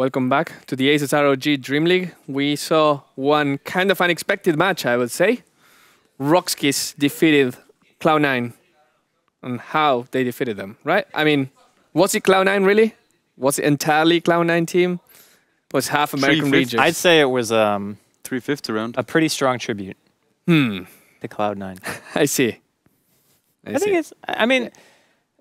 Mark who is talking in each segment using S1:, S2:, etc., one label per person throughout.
S1: Welcome back to the ASUS ROG Dream League. We saw one kind of unexpected match, I would say. Rockskis defeated Cloud9 and how they defeated them, right? I mean, was it Cloud9 really? Was it entirely Cloud9 team? Was half American
S2: Three-fifths.
S3: I'd say it was um,
S2: Three fifths around.
S3: a pretty strong tribute
S1: Hmm.
S3: to Cloud9.
S1: I see. I,
S3: I
S1: see.
S3: think it's. I mean,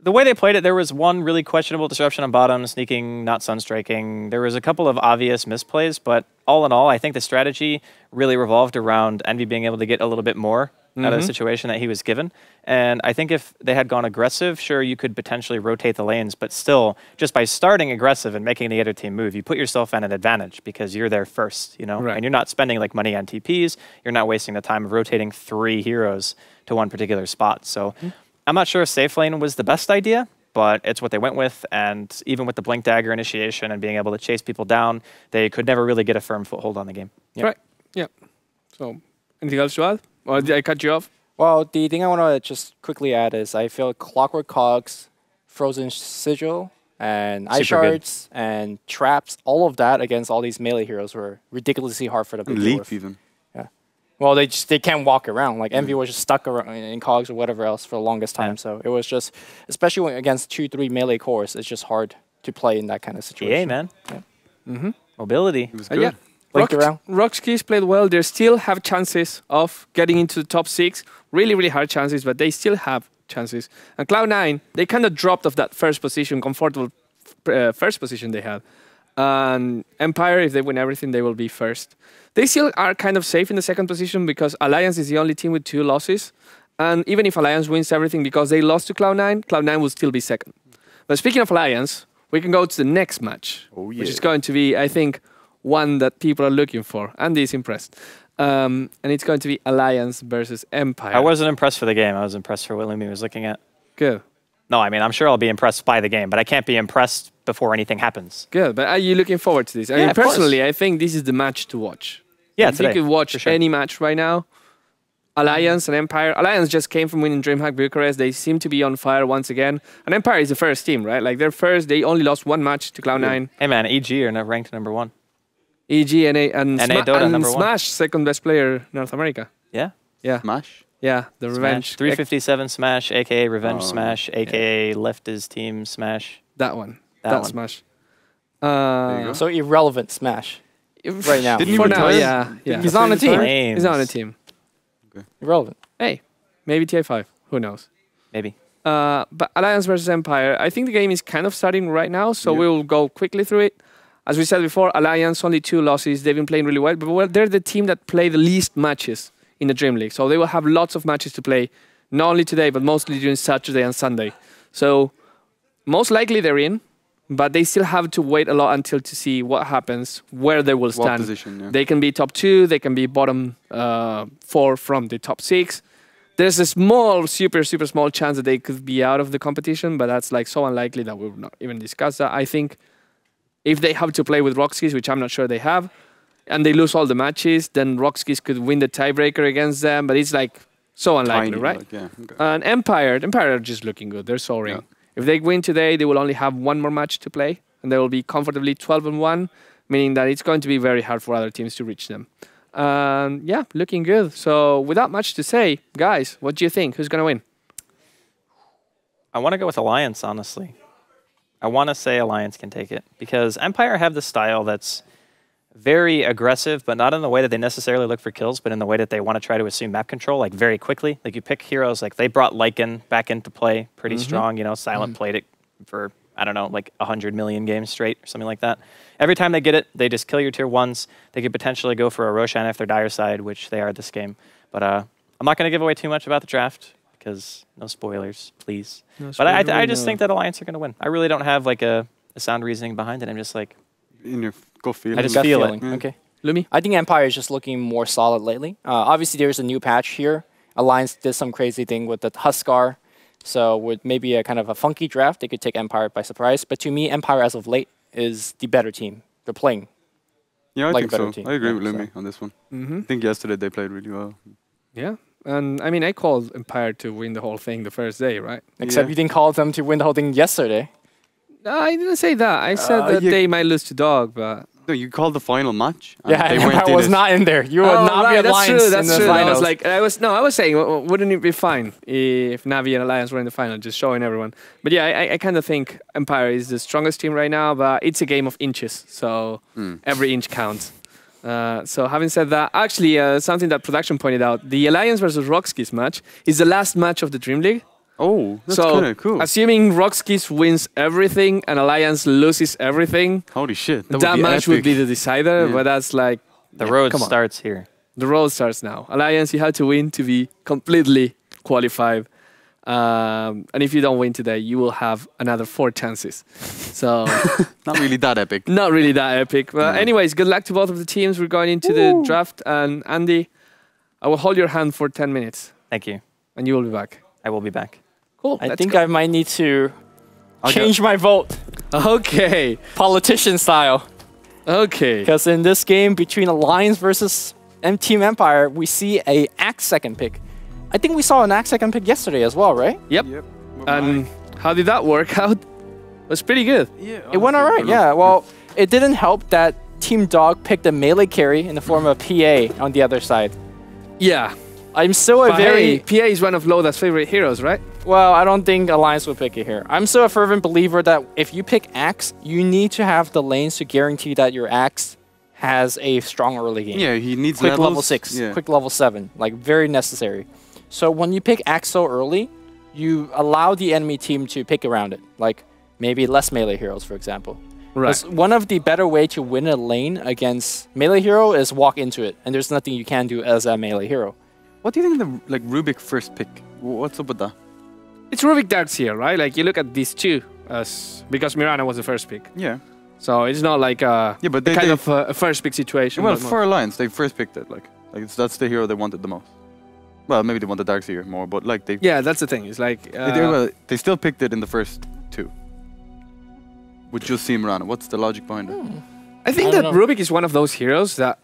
S3: the way they played it, there was one really questionable disruption on bottom, sneaking, not sunstriking. There was a couple of obvious misplays, but all in all, I think the strategy really revolved around Envy being able to get a little bit more out of the
S1: Mhm.
S3: situation that he was given. And I think if they had gone aggressive, sure, you could potentially rotate the lanes, but still, just by starting aggressive and making the other team move, you put yourself at an advantage because you're there first, you know,
S1: Right.
S3: and you're not spending like money on TPs. You're not wasting the time of rotating three heroes to one particular spot. So. I'm not sure if safe lane was the best idea, but it's what they went with. And even with the blink dagger initiation and being able to chase people down, they could never really get a firm foothold on the game. Yep.
S1: Right. Yeah. So, anything else to add? Or did I cut you off?
S4: Well, the thing I want to just quickly add is I feel Clockwork Cogs, Frozen Sigil, and Ice
S3: Super good.
S4: Shards and Traps, all of that against all these melee heroes were ridiculously hard for them to deal
S2: Leap
S4: with.
S2: even.
S4: Well, they just they can't walk around. Like Envy was just stuck around in Cogs or whatever else for the longest time.
S3: Yeah.
S4: So it was just, especially when against two three melee cores, it's just hard to play in that kind of situation.
S3: EA, man.
S1: Mm-hmm.
S3: Mobility.
S2: It was
S1: Uh,
S2: good.
S1: yeah.
S4: Blinked
S1: Rocks-
S4: around.
S1: Rockskis played well. They still have chances of getting into the top six. Really, really hard chances, but they still have chances. And Cloud9, they kind of dropped off that first position, comfortable uh, first position they had. And Empire, if they win everything, they will be first. They still are kind of safe in the second position because Alliance is the only team with two losses. And even if Alliance wins everything because they lost to Cloud9, Cloud9 will still be second. But speaking of Alliance, we can go to the next match
S2: Oh
S1: which is going to be, I think, one that people are looking for. Andy is impressed. Um, and it's going to be Alliance versus Empire.
S3: I wasn't impressed for the game. I was impressed for what Lumi was looking at.
S1: good.
S3: No, I mean, I'm sure I'll be impressed by the game, but I can't be impressed before anything happens.
S1: Good. But are you looking forward to this? I
S3: Yeah,
S1: mean,
S3: of course.
S1: personally, I think this is the match to watch.
S3: Yeah,
S1: if
S3: today,
S1: you could watch
S3: sure.
S1: any match right now, Alliance and Empire. Alliance just came from winning DreamHack Bucharest. They seem to be on fire once again. And Empire is the first team, right? Like they're first. They only lost one match to Cloud9.
S3: Hey, man, EG are not ranked number one.
S1: EG, NA, and,
S3: NA
S1: Sma-
S3: Dota
S1: and
S3: number one.
S1: Smash, second best player North America.
S3: Yeah.
S1: Yeah,
S2: Smash.
S1: yeah. The Revenge.
S3: 357 Smash, aka Revenge
S2: Oh,
S3: Smash, aka Left is Team Smash.
S1: That one.
S3: That
S1: That,
S3: one.
S1: Smash. Uh.
S4: So irrelevant Smash. right now.
S2: Didn't he
S1: For now,
S2: retire?
S1: yeah. yeah.
S4: He's on a team.
S3: Flames.
S1: He's on a team.
S4: Irrelevant.
S1: Hey, maybe TI5. Who knows?
S3: Maybe.
S1: Uh, but Alliance versus Empire, I think the game is kind of starting right now, so
S2: Yeah.
S1: we'll go quickly through it. As we said before, Alliance only two losses. They've been playing really well, but well, they're the team that play the least matches in the Dream League, so they will have lots of matches to play, not only today but mostly during Saturday and Sunday. So most likely they're in, but they still have to wait a lot until to see what happens, where they will stand.
S2: position? Yeah.
S1: They can be top two, they can be bottom uh, four from the top six. There's a small, super, super small chance that they could be out of the competition, but that's like so unlikely that we will not even discuss that. I think if they have to play with Rockskis, which I'm not sure they have, and they lose all the matches, then Rockskis could win the tiebreaker against them, but it's like so unlikely,
S2: Tiny,
S1: right?
S2: like, yeah. Okay.
S1: And Empire, Empire are just looking good. They're soaring.
S2: Yeah.
S1: If they win today, they will only have one more match to play, and they will be comfortably 12 and one, meaning that it's going to be very hard for other teams to reach them. Um, yeah, looking good. So without much to say, guys, what do you think? Who's gonna win?
S3: I want to go with Alliance, honestly. I want to say Alliance can take it because Empire have the style that's very aggressive, but not in the way that they necessarily look for kills, but in the way that they want to try to assume map control, like very quickly. Like you pick heroes, like they brought Lycan back into play pretty
S1: Mhm.
S3: strong. You know, Silent played it for I don't know, like hundred million games straight or something like that. Every time they get it, they just kill your tier ones. They could potentially go for a Roshan if they're dire side, which they are this game. But uh, I'm not going to give away too much about the draft because no spoilers, please. But I, I, I just think that Alliance are going to win. I really don't have like a, a sound reasoning behind it. I'm just like,
S2: In your gut feeling.
S3: I just
S4: Gut
S3: feel it.
S4: feeling.
S2: Yeah.
S4: Okay.
S1: Lumi.
S4: I think Empire is just looking more solid lately. Uh, obviously, there's a new patch here. Alliance did some crazy thing with the Huskar. So with maybe a kind of a funky draft, they could take Empire by surprise. But to me, Empire as of late is the better team. They're playing.
S2: Yeah, I
S4: like a
S2: think
S4: better
S2: so.
S4: team.
S2: I agree
S4: Yeah,
S2: with
S4: so-
S2: Lumi on this one.
S1: Mm-hmm.
S2: I think yesterday they played really well.
S1: Yeah, and I mean, I called Empire to win the whole thing the first day, right?
S4: Except
S2: Yeah.
S4: you didn't call them to win the whole thing yesterday.
S1: No, I didn't say that. I said
S2: Uh,
S1: that
S2: you-
S1: they might lose to Dog, but
S2: No, you called the final match. and
S4: Yeah,
S2: they
S4: Empire
S2: weren't
S4: was
S2: it.
S4: not in there. You would
S1: Oh,
S4: not
S1: right,
S4: be
S1: that's
S4: Alliance
S1: true. That's
S4: in the
S1: true. I was like, I was no, I was saying, w- w- wouldn't it be fine if Navi and Alliance were in the final, just showing everyone? But yeah, I, I kind of think Empire is the strongest team right now, but it's a game of inches, so
S2: Mm.
S1: every inch counts. Uh, so having said that, actually, uh, something that production pointed out: the Alliance versus Rockskis match is the last match of the Dream League.
S2: Oh, that's
S1: so
S2: kind of cool.
S1: assuming Rockskis wins everything and Alliance loses everything,
S2: Holy shit.
S1: that,
S2: would be
S1: match would be the decider.
S2: Yeah.
S1: But that's like
S3: The
S1: yeah,
S3: road
S1: come on.
S3: starts here.
S1: the road starts now. Alliance, you have to win to be completely qualified. Um, and if you don't win today, you will have another four chances. So,
S2: Not really that epic.
S1: not really that epic. But,
S2: No.
S1: anyways, good luck to both of the teams. We're going into the draft. And, Andy, I will hold your hand for 10 minutes
S3: Thank you.
S1: and you will be back.
S3: I will be back.
S1: Cool.
S4: I
S1: let's
S4: think
S1: go.
S4: I might need to
S2: I'll go.
S4: change my vote,
S1: Okay.
S4: politician style.
S1: Okay.
S4: Because in this game between Alliance versus M Team Empire, we see a Axe second pick. I think we saw an Axe second pick yesterday as well, right?
S1: Yep.
S2: Yep.
S1: And how did that work out? It was pretty good.
S2: yeah,
S4: It went alright,
S2: I don't know.
S4: yeah. Well, it didn't help that Team Dog picked a melee carry in the form of PA on the other side.
S1: Yeah.
S4: I'm still a
S1: But
S4: very
S1: hey, PA is one of Loda's favorite heroes, right?
S4: well. I don't think Alliance will pick it here. I'm still a fervent believer that if you pick Axe, you need to have the lanes to guarantee that your Axe has a strong early game.
S2: Yeah, he needs
S4: quick
S2: levels.
S4: level six,
S2: Yeah.
S4: quick level seven, like very necessary. So when you pick Axe so early, you allow the enemy team to pick around it, like maybe less melee heroes, for example.
S1: Right.
S4: 'Cause One of the better way to win a lane against melee hero is walk into it, and there's nothing you can do as a melee hero.
S2: What do you think of the like Rubik first pick? What's up with that?
S1: It's Rubik Darts here, right? Like you look at these two as because Mirana was the first pick.
S2: Yeah.
S1: So it's not like a,
S2: Yeah, but
S1: a
S2: they,
S1: kind
S2: they
S1: of a, a first pick situation.
S2: well
S1: but more-
S2: for Alliance they first picked it like like it's, that's the hero they wanted the most. Well, maybe they wanted Darkseer more, but like they
S1: yeah, that's the thing. It's like
S2: they,
S1: uh,
S2: did well, they still picked it in the first two. With just see Mirana. What's the logic behind it?
S1: I think
S4: I
S1: that
S4: know.
S1: Rubik is one of those heroes that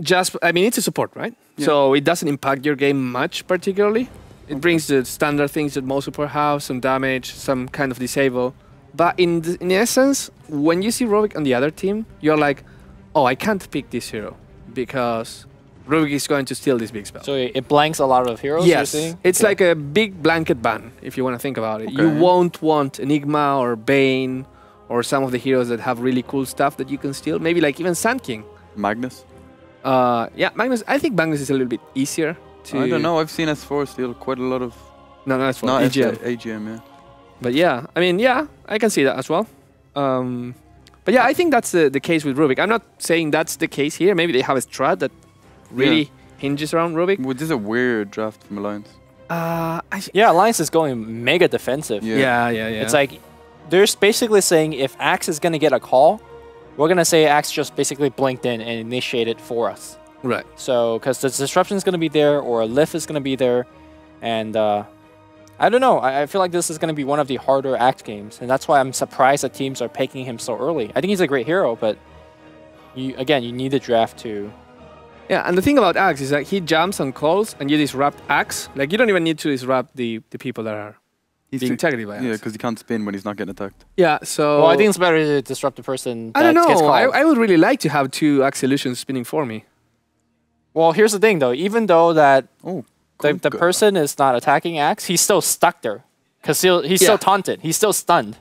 S1: just I mean it's a support, right?
S2: Yeah.
S1: So it doesn't impact your game much particularly. It brings the standard things that most support have, some damage, some kind of disable. But in the, in essence, when you see Rubik on the other team, you're like, oh, I can't pick this hero because Rubik is going to steal this big spell.
S4: So it blanks a lot of heroes. you're
S1: Yes, it's
S4: Okay.
S1: like a big blanket ban if you want to think about it. You won't want Enigma or Bane or some of the heroes that have really cool stuff that you can steal. Maybe like even Sand King.
S2: Magnus?
S1: Uh, yeah, Magnus. I think Magnus is a little bit easier to.
S2: I don't know. I've seen S4 steal quite a lot of
S1: No, no, that's for
S2: no,
S1: EGM.
S2: S- AGM, yeah.
S1: But yeah, I mean, yeah, I can see that as well. Um, but yeah, I think that's the, the case with Rubik. I'm not saying that's the case here. Maybe they have a strat that really hinges around Rubik.
S2: Well, this is a weird draft from Alliance.
S1: Uh, I,
S4: yeah, Alliance is going mega defensive.
S2: Yeah.
S1: yeah, yeah, yeah.
S4: It's like they're basically saying if Axe is gonna get a call, we're gonna say Axe just basically blinked in and initiated for us.
S1: right.
S4: So because the disruption is gonna be there or a lift is gonna be there, and uh, I don't know. I, I feel like this is gonna be one of the harder Axe games, and that's why I'm surprised that teams are picking him so early. I think he's a great hero, but you again you need the draft to.
S1: Yeah, and the thing about Axe is that he jumps and calls and you disrupt Axe. Like you don't even need to disrupt the, the people that are
S2: He's
S1: being
S2: too-
S1: targeted by Axe.
S2: yeah, because he can't spin when he's not getting attacked.
S1: Yeah, so
S4: Well, I think it's better to disrupt the person.
S1: I don't
S4: that Gets
S1: know. I, I would really like to have two Axe illusions spinning for me.
S4: well, here's the thing though. Even though that
S2: Oh,
S4: the, the person is not attacking Axe, he's still stuck there. Because he's
S1: Yeah.
S4: still taunted. He's still stunned.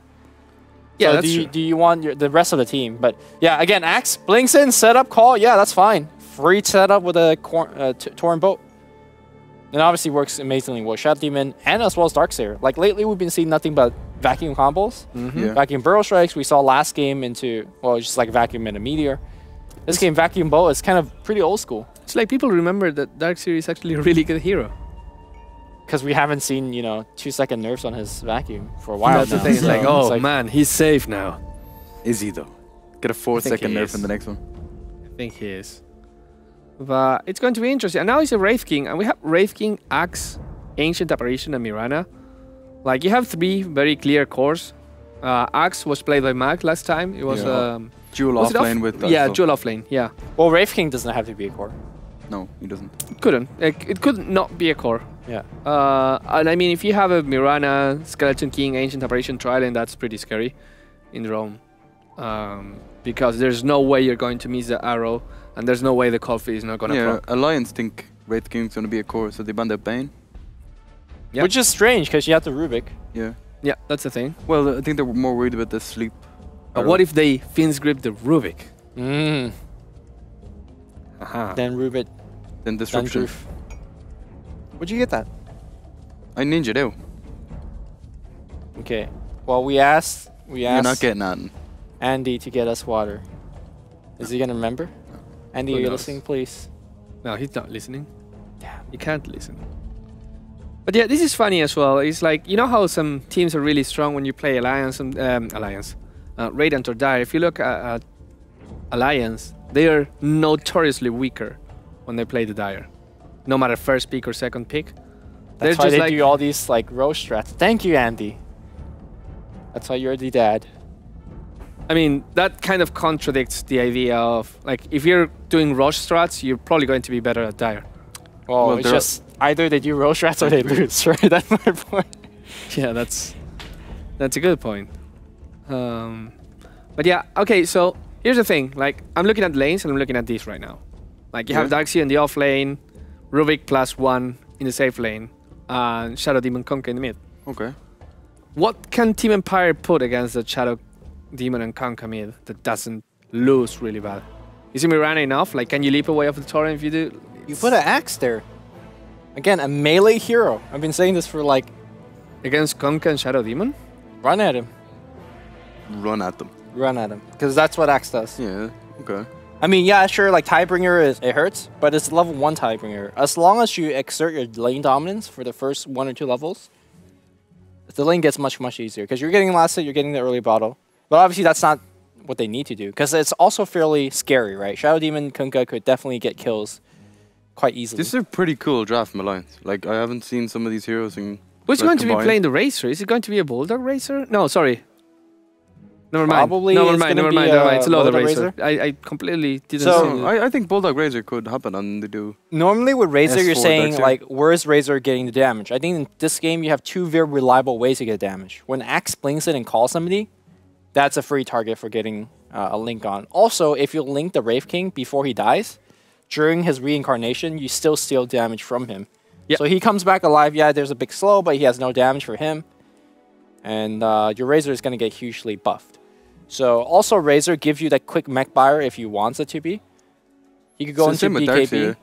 S1: Yeah,
S4: so
S1: that's
S4: do you,
S1: true.
S4: do you want your, the rest of the team? But yeah, again, Axe blinks in, setup, call. Yeah, that's fine. Free setup with a cor- uh, t- torn boat. And obviously works amazingly with Shadow Demon and as well as Darkseer. Like lately, we've been seeing nothing but vacuum combos.
S1: Mm-hmm.
S2: Yeah.
S4: Vacuum Burrow Strikes, we saw last game into, well, just like Vacuum and a Meteor. This game, Vacuum Bow, is kind of pretty old school.
S1: It's like people remember that Darkseer is actually a really good hero.
S4: Because we haven't seen, you know, two second nerfs on his Vacuum for a while
S1: That's the
S4: now.
S1: thing. It's
S4: So
S1: like, oh
S4: it's
S1: man, he's safe now.
S2: Is he though? Get a four second
S1: think
S2: nerf
S1: is.
S2: in the next one.
S1: I think he is. But it's going to be interesting. And now he's a Wraith King, and we have Wraith King, Axe, Ancient Apparition, and Mirana. Like you have three very clear cores. Uh, Axe was played by Mag last time. It was
S2: Yeah.
S1: um,
S2: Dual
S1: was
S2: off
S1: it off?
S2: lane with
S1: yeah,
S2: Darkstone.
S1: dual off lane. Yeah,
S4: Well, Wraith King doesn't have to be a core.
S2: No, he doesn't.
S1: it couldn't. It, it could not be a core.
S4: Yeah.
S1: Uh, and I mean, if you have a Mirana, Skeleton King, Ancient Apparition, Trilane, that's pretty scary. in Rome, um, because there's no way you're going to miss the arrow, and there's no way the coffee is not gonna
S2: Yeah,
S1: proc.
S2: Alliance think Wraith King's gonna be a core, so they banned out Bane.
S1: Yeah.
S4: Which is strange because you have the Rubik.
S2: Yeah.
S1: Yeah, that's the thing.
S2: Well, I think they were more worried about the sleep.
S1: But what if they Fiend's Grip the Rubik?
S4: Mm.
S1: Aha.
S4: Then Rubik,
S2: then
S4: then
S2: disruption?
S4: Goof. Where'd you get that?
S2: I ninja out.
S4: Okay. Well, we asked we asked.
S2: You're not getting nothing.
S4: Andy to get us water. Is he gonna remember? Andy,
S1: Who
S4: are you
S1: knows?
S4: listening, please?
S1: No, he's not listening.
S4: Damn.
S1: He can't listen. But yeah, this is funny as well. It's like you know how some teams are really strong when you play Alliance and um, Alliance, uh, Radiant or Dire. If you look at, at Alliance, they are notoriously weaker when they play the Dire, no matter first pick or second pick.
S4: That's
S1: They're
S4: why they
S1: like
S4: do all these like row strats. Thank you, Andy. That's why you're the dad.
S1: I mean, that kind of contradicts the idea of like if you're doing rush strats, you're probably going to be better at Dire.
S4: Well,
S2: Well,
S4: it's
S2: there are-
S4: just either they do roast strats or they lose, right? That's my point.
S1: Yeah, that's that's a good point. Um, but yeah, okay. So here's the thing: like I'm looking at lanes and I'm looking at this right now. Like you have
S2: Yeah.
S1: In the off lane, Rubik plus one in the safe lane, and Shadow Demon Kunkka in the mid.
S2: Okay.
S1: What can Team Empire put against the Shadow Demon and Kunkka mid that doesn't lose really bad? Is Mirana enough? Like, can you leap away off the torrent if you do?
S4: You put an axe there. Again, a melee hero. I've been saying this for like
S1: against Kunkka and Shadow Demon.
S4: run at him,
S2: Run at them.
S4: run at him, because that's what axe does.
S2: Yeah. Okay.
S4: I mean, yeah, sure, like Tidebringer is it hurts, but it's level one Tidebringer. As long as you exert your lane dominance for the first one or two levels, the lane gets much much easier because you're getting last hit, you're getting the early bottle. But obviously, that's not what they need to do because it's also fairly scary, right? Shadow Demon Kunkka could definitely get kills quite easily.
S2: This is a pretty cool draft from Alliance. Like, I haven't seen some of these heroes in.
S1: Who's
S2: like,
S1: going to be playing the Razor? Is it going to be a bulldog Razor? No, sorry. Never mind.
S4: Probably
S1: Never mind. Never mind. Never mind. It's a Loda
S4: Loda
S1: Razor. I, I completely didn't
S4: So-
S1: see
S2: I, I think Bulldog Razor could happen, and they do.
S4: Normally with Razor, you're saying like, where's Razor getting the damage? I think in this game you have two very reliable ways to get damage. When Axe blinks it and calls somebody, that's a free target for getting uh, a link on. Also, if you link the Wraith King before he dies, during his reincarnation, you still steal damage from him.
S1: Yep.
S4: So he comes back alive. Yeah, there's a big slow, but he has no damage for him. And uh, your Razor is going to get hugely buffed. So also Razor gives you that quick mech buyer if you want it to be. You could go
S2: So
S4: into BKB.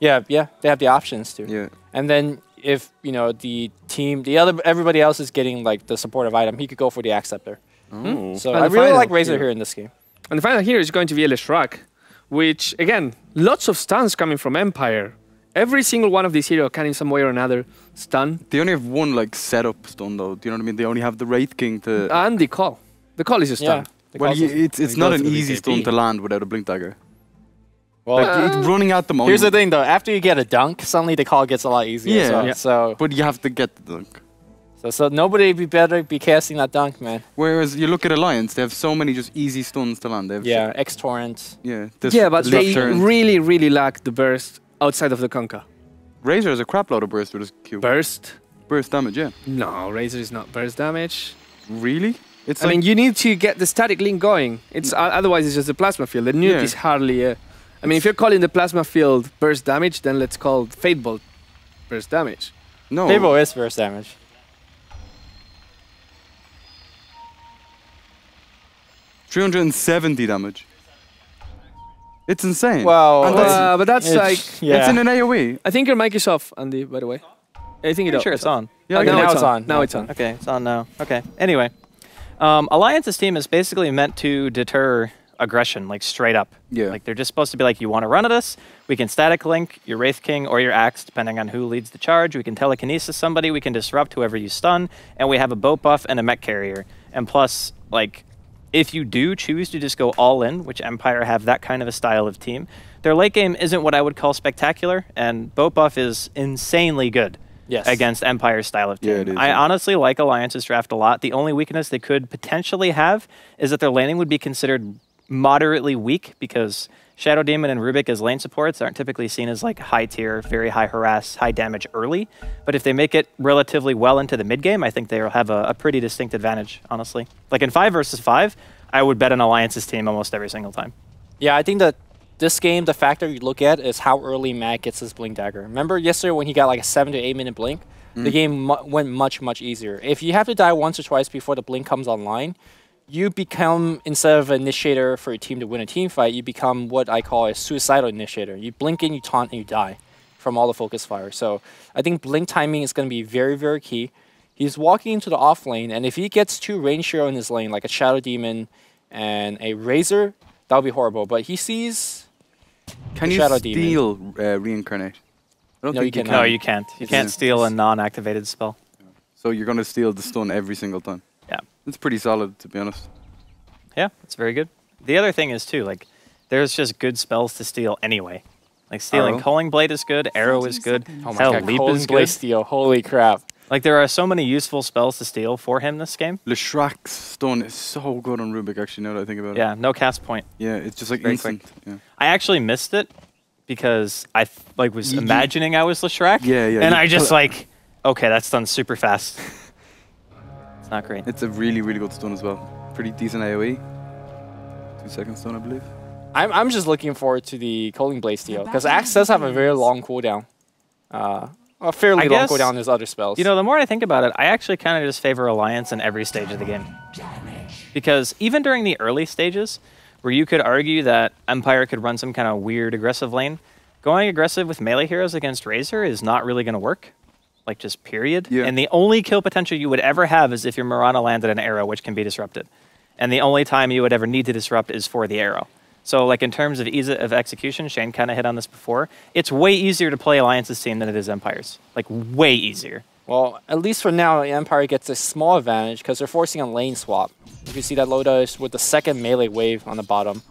S4: Yeah, yeah, they have the options to.
S2: Yeah.
S4: And then if you know the team, the other everybody else is getting like the supportive item, he could go for the Acceptor.
S2: Oh.
S4: So
S1: And
S4: I really
S1: final
S4: like Razor
S1: here.
S4: here in this game.
S1: And the final here is going to be Elishrak, which again, lots of stuns coming from Empire. Every single one of these heroes can in some way or another stun.
S2: They only have one like setup stun though. Do you know what I mean? They only have the Wraith King to.
S1: And the call. The call is a stun.
S4: Yeah.
S2: well,
S4: calls
S2: it's it's not an easy stun to land without a blink dagger.
S4: well,
S2: Like
S1: Uh,
S2: it's running at them.
S4: here's the thing though. After you get a dunk, suddenly the call gets a lot easier.
S2: Yeah.
S4: So,
S1: Yeah.
S4: so
S2: But you have to get the dunk.
S4: So so nobody be better be casting that dunk, man.
S2: Whereas you look at Alliance, they have so many just easy stuns to land. They have
S4: Yeah, X torrent.
S2: yeah.
S1: Yeah, but they
S2: turn.
S1: really, really lack the burst outside of the Kunkka.
S2: Razor has a crap load of burst with his Q.
S1: Burst?
S2: burst damage, yeah.
S1: No, Razor is not burst damage.
S2: Really? It's
S1: I
S2: like
S1: mean, you need to get the static link going. It's uh, otherwise it's just a plasma field. The nuke
S2: Yeah.
S1: is hardly. A, I mean, if you're calling the plasma field burst damage, then let's call Fade Bolt burst damage.
S2: no.
S4: Fable is burst damage.
S2: Three hundred and seventy damage. It's insane.
S4: Wow.
S2: And that's-
S1: Uh, but that's
S4: it's-
S1: like.
S4: yeah.
S2: It's in an AOE.
S1: I think your mic is off, Andy. By the way, I think it
S3: Pretty sure it's on.
S2: Yeah,
S1: Okay,
S2: I
S1: now,
S2: can-
S1: it's on. Now it's on.
S3: Okay, it's on now. Okay. Anyway, um, Alliance's team is basically meant to deter aggression, like straight up.
S2: Yeah.
S3: Like they're just supposed to be like, you want to run at us? We can static link your Wraith King or your Axe, depending on who leads the charge. We can telekinesis somebody. We can disrupt whoever you stun, and we have a boat buff and a mech carrier. And plus, like, if you do choose to just go all in, which Empire have that kind of a style of team, their late game isn't what I would call spectacular, and boat buff is insanely good
S4: Yes.
S3: against Empire's style of team.
S2: Yeah, it is,
S3: I
S2: yeah.
S3: honestly like Alliance's draft a lot. The only weakness they could potentially have is that their landing would be considered moderately weak because Shadow Demon and Rubik as lane supports aren't typically seen as like high tier, very high harass, high damage early. But if they make it relatively well into the mid game, I think they'll have a, a pretty distinct advantage, honestly. Like in 5 versus 5, I would bet an Alliance's team almost every single time.
S4: Yeah, I think that this game, the factor you look at is how early Mag gets his Blink Dagger. Remember yesterday when he got like a 7 to 8 minute Blink? The mm-hmm. game mu- went much, much easier. If you have to die once or twice before the Blink comes online, you become, instead of an initiator for your team to win a team fight, you become what I call a suicidal initiator. You blink in, you taunt, and you die from all the focus fire. So I think Blink timing is going to be very, very key. He's walking into the off lane, and if he gets two range hero in his lane, like a Shadow Demon and a Razor, that would be horrible. But he sees
S2: Can
S4: The
S2: you
S4: Shadow Demon.
S2: steal uh, reincarnate? I don't
S4: No,
S2: think
S4: you
S2: you
S4: cannot.
S3: No,
S2: can.
S3: you can't. You can't steal a non-activated spell.
S2: So you're gonna steal the stun every single time.
S3: Yeah.
S2: It's pretty solid, to be honest.
S3: Yeah, it's very good. The other thing is too, like, there's just good spells to steal anyway. Like stealing
S2: Arrow.
S3: Culling Blade is good, Arrow is good,
S4: Oh my
S3: Hell,
S4: god,
S3: Leap
S4: Colin
S3: is
S4: Blade steal, Holy crap.
S3: Like there are so many useful spells to steal for him this game.
S2: Leshrac's Stone is so good on Rubik, actually, now that I think about it.
S3: Yeah, no cast point.
S2: Yeah, it's just like
S3: Very
S2: instant. Yeah.
S3: I actually missed it because I like was
S2: You- you-
S3: imagining I was Leshrac.
S2: Yeah, yeah,
S3: And I just like, okay, that's done super fast. It's not great.
S2: It's a really, really good stun as well. Pretty decent AoE. Two seconds stun, I believe.
S4: I'm, I'm just looking forward to the Culling Blade steal because Axe does have a very long cooldown. Uh, a fairly
S3: I
S4: long
S3: guess-
S4: cooldown as other spells.
S3: You know, the more I think about it, I actually kind of just favor Alliance in every stage of the game. Because even during the early stages, where you could argue that Empire could run some kind of weird aggressive lane, going aggressive with melee heroes against Razor is not really going to work. Like, just period.
S2: Yeah.
S3: And the only kill potential you would ever have is if your Mirana landed an arrow, which can be disrupted. And the only time you would ever need to disrupt is for the arrow. So, like, in terms of ease of execution, Shane kind of hit on this before, it's way easier to play Alliance's team than it is Empire's. Like, way easier.
S4: well, at least for now, the Empire gets a small advantage because they're forcing a lane swap. You can see that Lotus with the second melee wave on the bottom.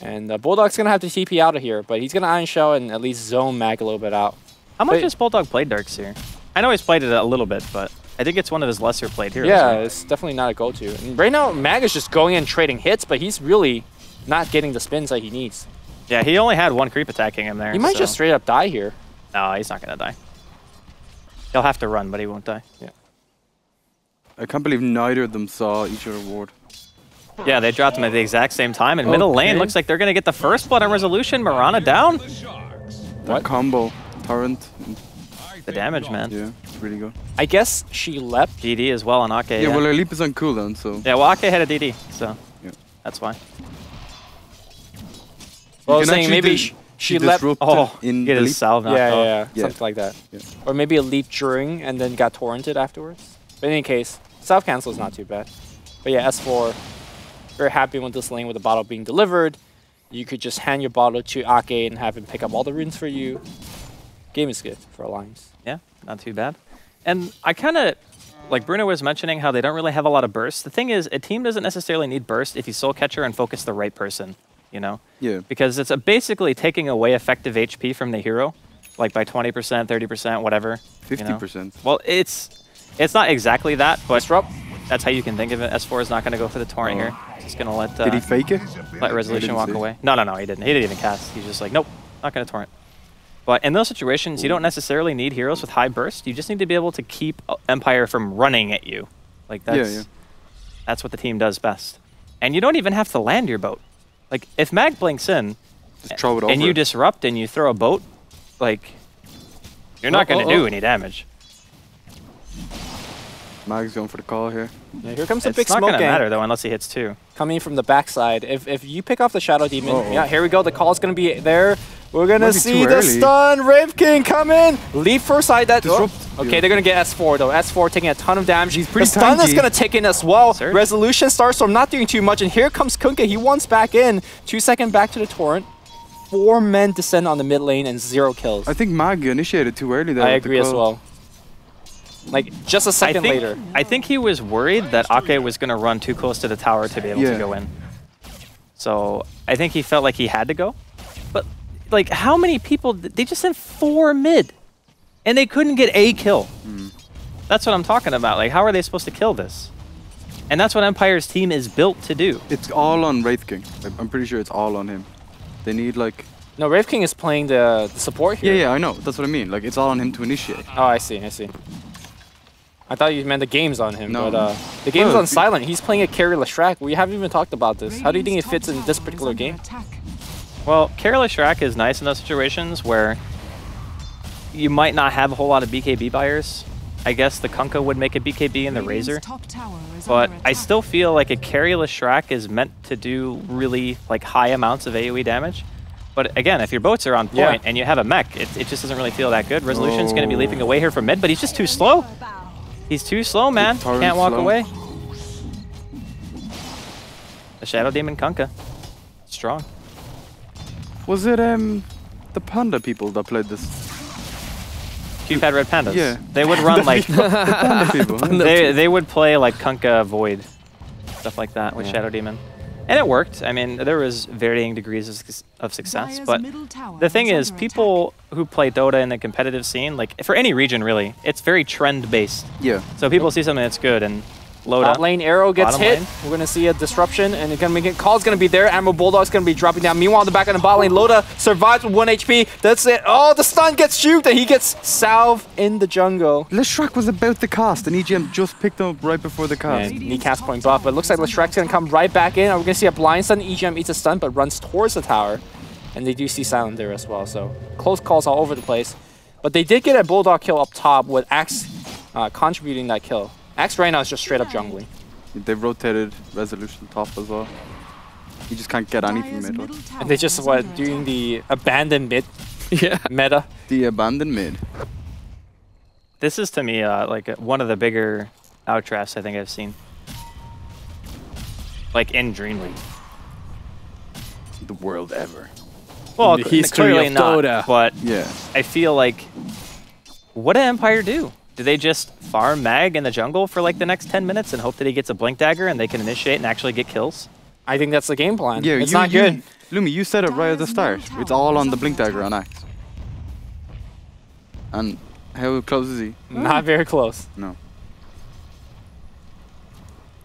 S4: And uh, Bulldog's going to have to TP out of here, but he's going to Ion Shell and at least zone Mag a little bit out.
S3: How much
S4: But-
S3: has Bulldog played Darkseer? I know he's played it a little bit, but I think it's one of his lesser played heroes.
S4: Yeah,
S3: right?
S4: it's definitely not a go-to. Right now, Mag is just going in trading hits, but he's really not getting the spins that he needs.
S3: Yeah, he only had one creep attacking him there.
S4: He might
S3: so-
S4: just straight up die here.
S3: No, he's not gonna die. He'll have to run, but he won't die. Yeah.
S2: I can't believe neither of them saw each other ward.
S3: Yeah, they dropped him at the exact same time. And middle lane looks like they're gonna get the first blood on resolution. Mirana down.
S2: That combo, torrent,
S3: The damage, man.
S2: yeah, really good.
S4: I guess she leapt.
S3: DD as well on Akke.
S2: Yeah,
S3: Yeah,
S2: well, her leap is on cooldown, so
S3: yeah well, Akke had a DD, so
S2: Yeah.
S3: that's why.
S4: Well, I was saying maybe
S2: she
S4: she leapt.
S3: Oh,
S2: in
S3: get
S2: the
S3: his salve knocked
S4: Yeah, yeah, yeah,
S2: Yeah.
S4: something like that.
S2: Yeah.
S4: Or maybe a leap during and then got torrented afterwards. But in any case, self cancel is not too bad. But yeah, S4, very happy with this lane with the bottle being delivered. You could just hand your bottle to Akke and have him pick up all the runes for you. Game is good for Alliance.
S3: Yeah, not too bad. And I kind of, like Bruno was mentioning how they don't really have a lot of burst. The thing is, a team doesn't necessarily need burst if you soul catcher and focus the right person, you know?
S2: Yeah,
S3: Because it's a basically taking away effective HP from the hero, like by 20%, 30%, whatever. you
S2: fifty
S3: know?
S2: percent.
S3: Well, it's it's not exactly that, but
S4: Disrupt.
S3: that's how you can think of it. S4 is not going to go for the torrent
S2: Oh.
S3: here. He's going to let uh,
S2: Did he fake it?
S3: let resolution walk
S2: see.
S3: away. No, no, no, he didn't. He didn't even cast. He's just like, nope, not going to torrent. But in those situations, you don't necessarily need heroes with high burst. You just need to be able to keep uh, Empire from running at you. Like that's
S2: yeah.
S3: that's what the team does best. And you don't even have to land your boat. Like if Mag blinks in
S2: Just throw it over.
S3: and you disrupt and you throw a boat, like you're not
S4: Oh,
S3: going to
S4: oh,
S3: do
S4: oh.
S3: any damage.
S2: Mag's going for the call here.
S4: Yeah, here comes the
S3: It's
S4: big
S3: not
S4: smoke
S3: going to matter though unless he hits two.
S4: coming from the backside. If if you pick off the Shadow Demon,
S2: Uh-oh.
S4: yeah, here we go. The call is going to be there. We're going to
S2: Might
S4: see the
S2: early.
S4: stun. Wraith King come in. Leave first side that. oh,
S2: Disrupt.
S4: Okay, they're going to get S4 though. S4 taking a ton of damage.
S2: He's pretty
S4: the stun is going to take in as well.
S3: Sir.
S4: Resolution Starstorm not doing too much. And here comes Kunkka. He wants back in. Two second back to the torrent. Four men descend on the mid lane and zero kills.
S2: I think Mag initiated too early there.
S4: I agree as well. Like just a second
S3: I think,
S4: later.
S3: I think he was worried that Akke was going to run too close to the tower to be able
S2: Yeah.
S3: to go in. So I think he felt like he had to go. But like, how many people? They just sent four mid, and they couldn't get a kill.
S2: Hmm.
S3: That's what I'm talking about. Like, how are they supposed to kill this? And that's what Empire's team is built to do.
S2: It's all on Wraith King. I'm- I'm pretty sure it's all on him. They need like.
S4: No, Wraith King is playing the, the support here.
S2: yeah, yeah, I know. That's what I mean. Like it's all on him to initiate.
S4: Oh, I see, I see. I thought you meant the game's on him,
S2: No.
S4: but uh, the game's
S2: Well,
S4: on silent. He's playing a carry Leshrac. We haven't even talked about this. How do you think it fits in this particular game?
S3: Well, Carry Leshrac is nice in those situations where you might not have a whole lot of BKB buyers. I guess the Kunkka would make a BKB in the Razor. But I still feel like a carry Leshrac is meant to do really like high amounts of AoE damage. But again, if your boats are on point
S4: Yeah.
S3: and you have a mech, it, it just doesn't really feel that good. Resolution's going to be leaping away here from mid, but he's just too slow. He's too slow, man. Can't walk
S2: slow.
S3: away. The Shadow Demon Kunkka. Strong.
S2: Was it um the panda people that played this?
S3: Cupid Red Pandas.
S2: Yeah.
S3: They would run like
S2: The panda people. huh?
S3: they they would play like Kunkka Void, stuff like that with
S2: Yeah.
S3: Shadow Demon, and it worked. I mean, there was varying degrees of, of success, but the thing is, people who play Dota in the competitive scene, like for any region really, it's very trend based.
S2: Yeah.
S3: So people see something that's good and load
S4: Top
S3: up.
S4: lane arrow gets
S3: Bottom
S4: hit.
S3: lane.
S4: We're gonna see a disruption, and it's gonna make it. Call's gonna be there. Admiral Bulldog's gonna be dropping down. Meanwhile, in the back of the bot lane, Loda survives with one HP. That's it. Oh, the stun gets shoot, and he gets salve in the jungle.
S2: Leshrac was about to cast, and EGM just picked him up right before the cast.
S4: And knee cast point buff, but it looks like Leshrac's gonna come right back in. And we're gonna see a blind stun. EGM eats a stun, but runs towards the tower, and they do see silent there as well. So close calls all over the place, but they did get a Bulldog kill up top with Axe uh, contributing that kill. Axe right now is just straight up jungling.
S2: They rotated resolution top as well. You just can't get anything mid.
S4: And they just what doing the abandoned mid
S1: Yeah.
S4: meta.
S2: The abandoned mid.
S3: This is to me uh, like uh, one of the bigger outdrafts I think I've seen. Like in Dream League.
S2: The world ever.
S3: Well,
S1: the
S3: cl-
S1: history
S3: clearly
S1: of
S3: not,
S1: Dota.
S3: but
S2: Yeah.
S3: I feel like what did Empire do? Do they just farm Mag in the jungle for like the next 10 minutes and hope that he gets a blink dagger and they can initiate and actually get kills?
S4: I think that's the game plan.
S2: Yeah,
S4: it's
S2: you,
S4: not
S2: you,
S4: good.
S2: Lumi, you said it right at the start. It's all on the blink dagger on Axe. And how close is he?
S4: Not hmm. very close.
S2: No.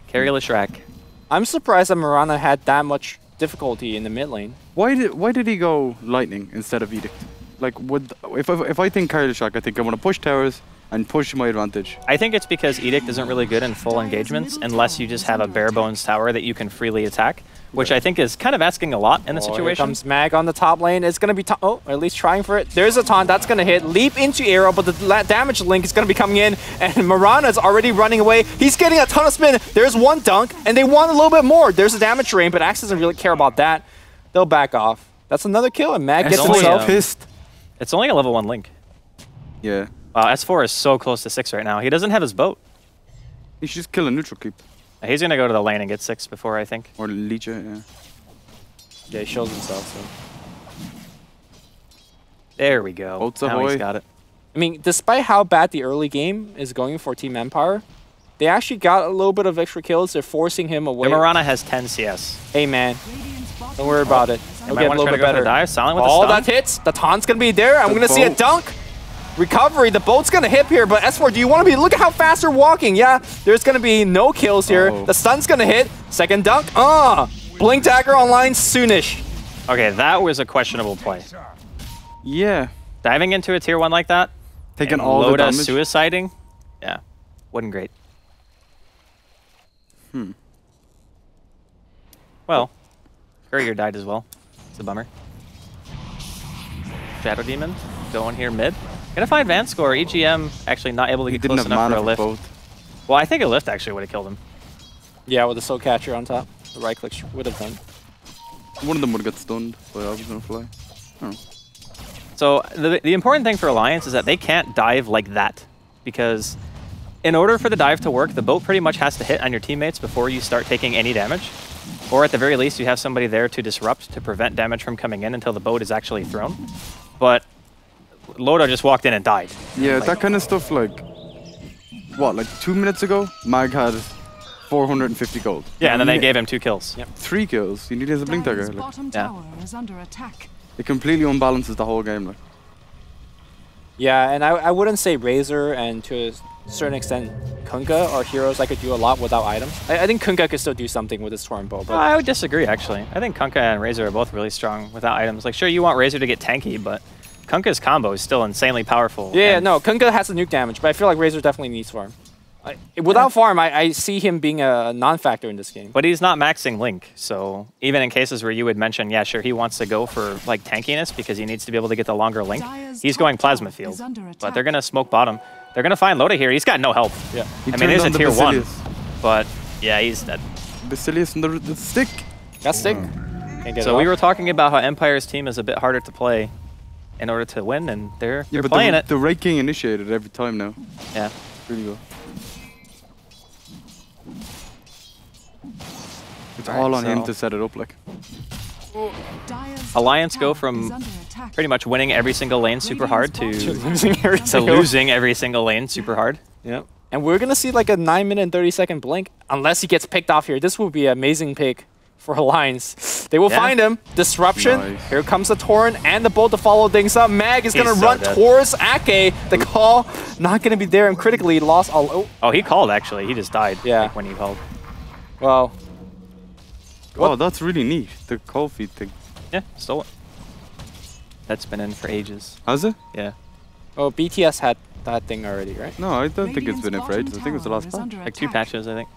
S3: Carry Leshrac.
S4: I'm surprised that Mirana had that much difficulty in the mid lane.
S2: Why did why did he go lightning instead of edict? Like, would if I, if I think carry Leshrac, I think I want to push towers and push my advantage.
S3: I think it's because Edict isn't really good in full engagements unless you just have a bare bones tower that you can freely attack, which I think is kind of asking a lot in the
S4: Oh, Here
S3: situation.
S4: comes Mag on the top lane. It's going to be, ta- oh, at least trying for it. There's a taunt that's going to hit. Leap into arrow, but the la- damage link is going to be coming in, and Mirana's already running away. He's getting a ton of spin. There's one dunk, and they want a little bit more. There's a damage drain, but Axe doesn't really care about that. They'll back off. That's another kill, and Mag gets himself.
S3: um,
S2: pissed.
S3: It's only a level 1 link.
S2: Yeah.
S3: Uh, wow, S4 is so close to 6 right now. He doesn't have his boat.
S2: He should just kill a neutral keep.
S3: He's going to go to the lane and get 6 before, I think.
S2: Or leech it, yeah.
S4: Yeah, he shows himself. So.
S3: There we go.
S2: Boats
S3: now he's
S2: ahoy.
S3: got it.
S4: I mean, despite how bad the early game is going for Team Empire, they actually got a little bit of extra kills. They're forcing him away.
S3: Yamarana has 10 CS.
S4: Hey, man, don't worry about it.
S3: You
S4: We'll
S3: might
S4: get a little
S3: to try to
S4: bit better.
S3: the dive. Silent with
S4: All
S3: the stun.
S4: that hits. The taunt's gonna be there. I'm
S2: The
S4: gonna see a dunk. Recovery. The boat's gonna hit here, but S4, do you want to be? Look at how fast they're walking. Yeah, there's gonna be no kills here.
S2: Oh.
S4: The stun's gonna hit. Second dunk. Ah, blink dagger online soonish.
S3: Okay, that was a questionable play.
S2: Yeah.
S3: Diving into a tier 1 like that,
S2: Taking
S3: and
S2: all the
S3: Loda
S2: damage.
S3: suiciding, yeah, wasn't great.
S2: Hmm.
S3: Well, Courier died as well. It's a bummer. Shadow Demon going here mid. Gonna find Van score. EGM actually not able to get
S2: didn't
S3: close enough for a lift.
S2: both.
S3: Well, I think a lift actually would have killed him.
S4: Yeah, with the soul catcher on top. The right click would have done.
S2: One of them would have got stunned but I was gonna Fly.
S3: So the, the important thing for Alliance is that they can't dive like that because in order for the dive to work, the boat pretty much has to hit on your teammates before you start taking any damage. Or at the very least, you have somebody there to disrupt to prevent damage from coming in until the boat is actually thrown. But Loda just walked in and died.
S2: Yeah, that kind of stuff, like, what, like two minutes ago, Mag had 450 gold.
S3: Yeah, and then they gave him two kills.
S4: Yep.
S2: Three kills. You need his blink dagger. Like,
S5: bottom
S3: Yeah.
S5: tower is under attack.
S2: it completely unbalances the whole game. Like,
S4: Yeah, and I, I wouldn't say Razor and to a certain extent Kunkka are heroes I could do a lot without items. I, I think Kunkka could still do something with his Torrent Bow, but
S3: I would disagree, actually. I think Kunkka and Razor are both really strong without items. Like, sure, you want Razor to get tanky, but Kunkka's combo is still insanely powerful.
S4: yeah,
S3: and-
S4: no, Kunkka has the nuke damage, but I feel like Razor definitely needs farm. I, without farm, I, I see him being a non-factor in this game.
S3: But he's not maxing Link, so even in cases where you would mention, yeah, sure, he wants to go for like tankiness because he needs to be able to get the longer Link, he's going Plasma Field. But they're going to smoke bottom. They're going to find Loda here. He's got no help.
S4: Yeah.
S2: He
S3: I mean, he's a
S2: on the
S3: tier one, but yeah, he's dead.
S2: Basilius and the, the stick.
S4: Got stick. Can't get
S3: So we were talking about how Empire's team is a bit harder to play in order to win, and they're,
S2: Yeah,
S3: they're
S2: but
S3: playing
S2: the,
S3: it.
S2: the Red King initiated every time now.
S3: Yeah.
S2: Really good. It's
S3: Alright,
S2: all on him to set it up like.
S3: Alliance go from
S5: is under attack.
S3: Pretty much winning every single lane super hard to, to
S4: losing every
S5: tower
S4: single-
S3: losing every single lane super hard.
S4: Yep. And we're gonna see like a nine minute and thirty second blink unless he gets picked off here. This will be an amazing pick for Alliance. They will
S3: Yeah.
S4: find him. Disruption.
S2: Nice.
S4: Here comes the Torrent and the bolt to follow things up. Mag is gonna
S3: so
S4: run
S3: dead.
S4: towards Akke. The call not gonna be there and critically lost all oh
S3: Oh, he called actually. He just died.
S4: Yeah.
S3: like, when he called.
S4: well
S2: Oh, that's really neat. The cold feet thing.
S3: Yeah, stole it. That's been in for ages.
S2: Has it?
S3: Yeah.
S4: oh BTS had that thing already, right?
S2: No, I don't think it's
S5: Radiant's
S2: been in for ages. I think it was the last
S5: is
S2: patch.
S3: Like two patches, I think.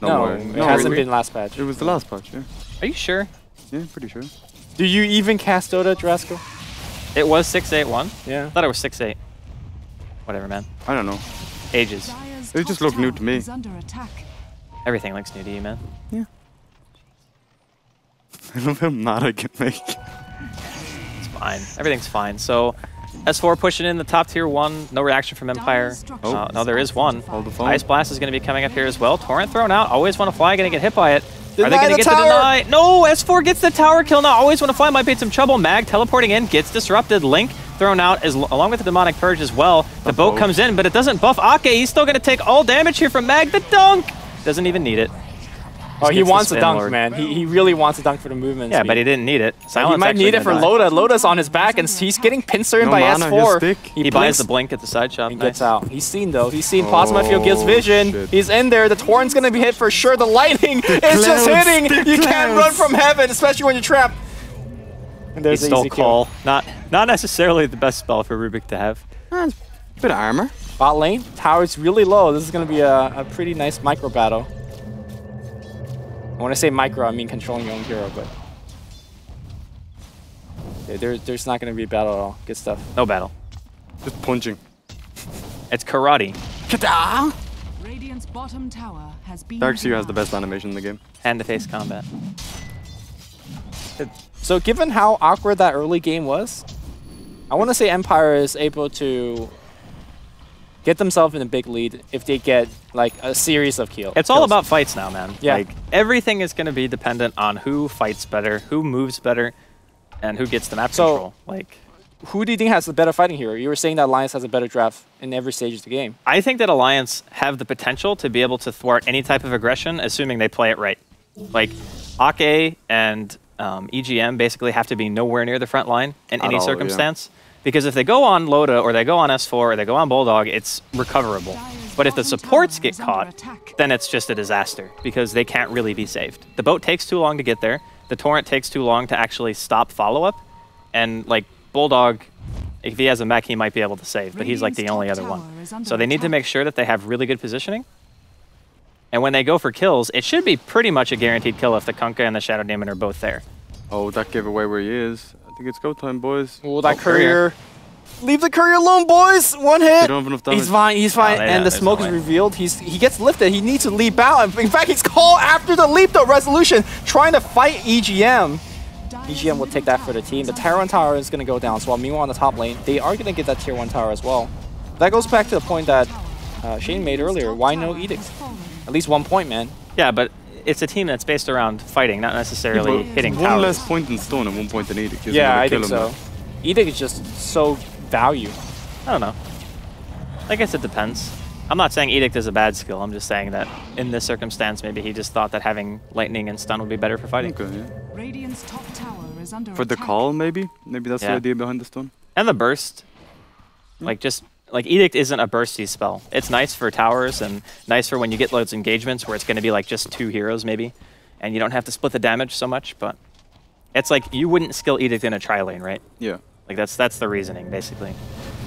S4: No,
S2: way.
S4: it hasn't
S2: we-
S4: been last patch.
S2: It was the last patch, yeah.
S3: Are you sure?
S2: Yeah, pretty sure.
S4: Do you even cast Dota, Drasco?
S3: It was 681.
S4: Yeah.
S3: I thought it was 68. Whatever, man.
S2: I don't know.
S3: Ages.
S2: It just
S5: top
S2: looked new to me.
S5: is under attack.
S3: Everything looks new to you, man. Yeah.
S2: I love how mad I can make.
S3: It's fine. Everything's fine. So, S4 pushing in the top tier one. No reaction from Empire.
S5: Oh.
S3: Uh, no, there is one.
S2: Hold the phone.
S3: Ice Blast is going to be coming up here as well. Torrent thrown out. Always want to fly. Going to get hit by it. Are they going to
S4: the
S3: get
S4: tower!
S3: the deny? No, S4 gets the tower kill now. Always want to fly. Might be in some trouble. Mag teleporting in. Gets disrupted. Link thrown out as along with the Demonic Purge as well. The boat
S2: boat.
S3: comes in, but it doesn't buff Akke. He's still going to take all damage here from Mag. The dunk! Doesn't even need it.
S4: Oh, he wants a dunk,
S3: lord.
S4: man. He, he really wants a dunk for the movement.
S3: Yeah,
S4: speed.
S3: but he didn't need it.
S4: he might need it for
S3: gonna die.
S4: Loda. Loda's on his back, and he's getting pincered
S2: No
S4: by S4.
S2: stick.
S3: He, buys the blink at the side shop.
S4: He
S3: Nice.
S4: gets out. He's seen though. He's seen Plasma oh, Field gives
S2: Oh,
S4: vision.
S2: shit.
S4: He's in there. The Torrent's gonna be hit for sure. The lightning is just hitting.
S2: the
S4: You can't run from heaven, especially when you're trapped. And
S3: He
S4: there's the
S3: stole
S4: easy kill.
S3: call. Not not necessarily the best spell for Rubik to have.
S2: Ah, it's a bit of armor.
S4: Bot lane, tower's really low. This is gonna be a, a pretty nice micro battle. When I say micro, I mean controlling your own hero, but yeah, there, there's not gonna be a battle at all. Good stuff.
S3: No battle.
S2: Just punching.
S3: It's karate.
S5: Radiant's bottom tower has been
S2: Darkseer has the best animation in the game.
S3: Hand to face combat.
S4: So given how awkward that early game was, I want to say Empire is able to get themselves in a big lead if they get like a series of kills.
S3: It's all about fights now, man.
S4: Yeah.
S3: Like everything is going to be dependent on who fights better, who moves better, and who gets the map
S4: So-
S3: control. Like
S4: who do you think has the better fighting hero? You were saying that Alliance has a better draft in every stage of the game.
S3: I think that Alliance have the potential to be able to thwart any type of aggression, assuming they play it right. Like Akke and um, EGM basically have to be nowhere near the front line in
S2: At
S3: any
S2: all, yeah.
S3: Because if they go on Loda or they go on S4 or they go on Bulldog, it's recoverable. But if the supports get caught, then it's just a disaster because they can't really be saved. The boat takes too long to get there. The torrent takes too long to actually stop follow up. And like Bulldog, if he has a mech, he might be able to save, but he's like the only other one. So they need to make sure that they have really good positioning. And when they go for kills, it should be pretty much a guaranteed kill if the Kunkka and the Shadow Demon are both there.
S2: Oh, that gave away where he is. I think it's go time, boys.
S4: Oh, that
S3: Oh, courier.
S4: courier. Leave the courier alone, boys. One hit.
S2: Don't have enough damage.
S4: He's fine. He's fine.
S3: they
S4: and the smoke
S3: no
S4: is revealed. He's he gets lifted. He needs to leap out. In fact, he's called after the leap. though. resolution trying to fight E EGM. EGM will take that for the team. The
S5: tower
S4: Tier 1 tower is going to go down. So while meanwhile on the top lane, they are going to get that Tier 1 tower as well. That goes back to the point that uh, Shane made earlier. Why no Edict? At least one point, man.
S3: Yeah, but it's a team that's based around fighting, not necessarily
S2: But
S3: hitting
S2: one
S3: towers.
S2: less point in stone and one point in edict.
S4: yeah, I think so.
S2: man.
S4: Edict is just so value.
S3: I don't know. I guess it depends. I'm not saying Edict is a bad skill. I'm just saying that in this circumstance, maybe he just thought that having lightning and stun would be better for fighting.
S2: Okay, yeah.
S5: Radiant's top tower is under
S2: For the call, maybe? Maybe that's
S3: Yeah.
S2: the idea behind the stone.
S3: And the burst. Like just like Edict isn't a bursty spell. It's nice for towers and nice for when you get loads of engagements where it's going to be like just two heroes maybe, and you don't have to split the damage so much. But it's like you wouldn't skill Edict in a tri lane, right?
S2: Yeah.
S3: Like that's that's the reasoning basically.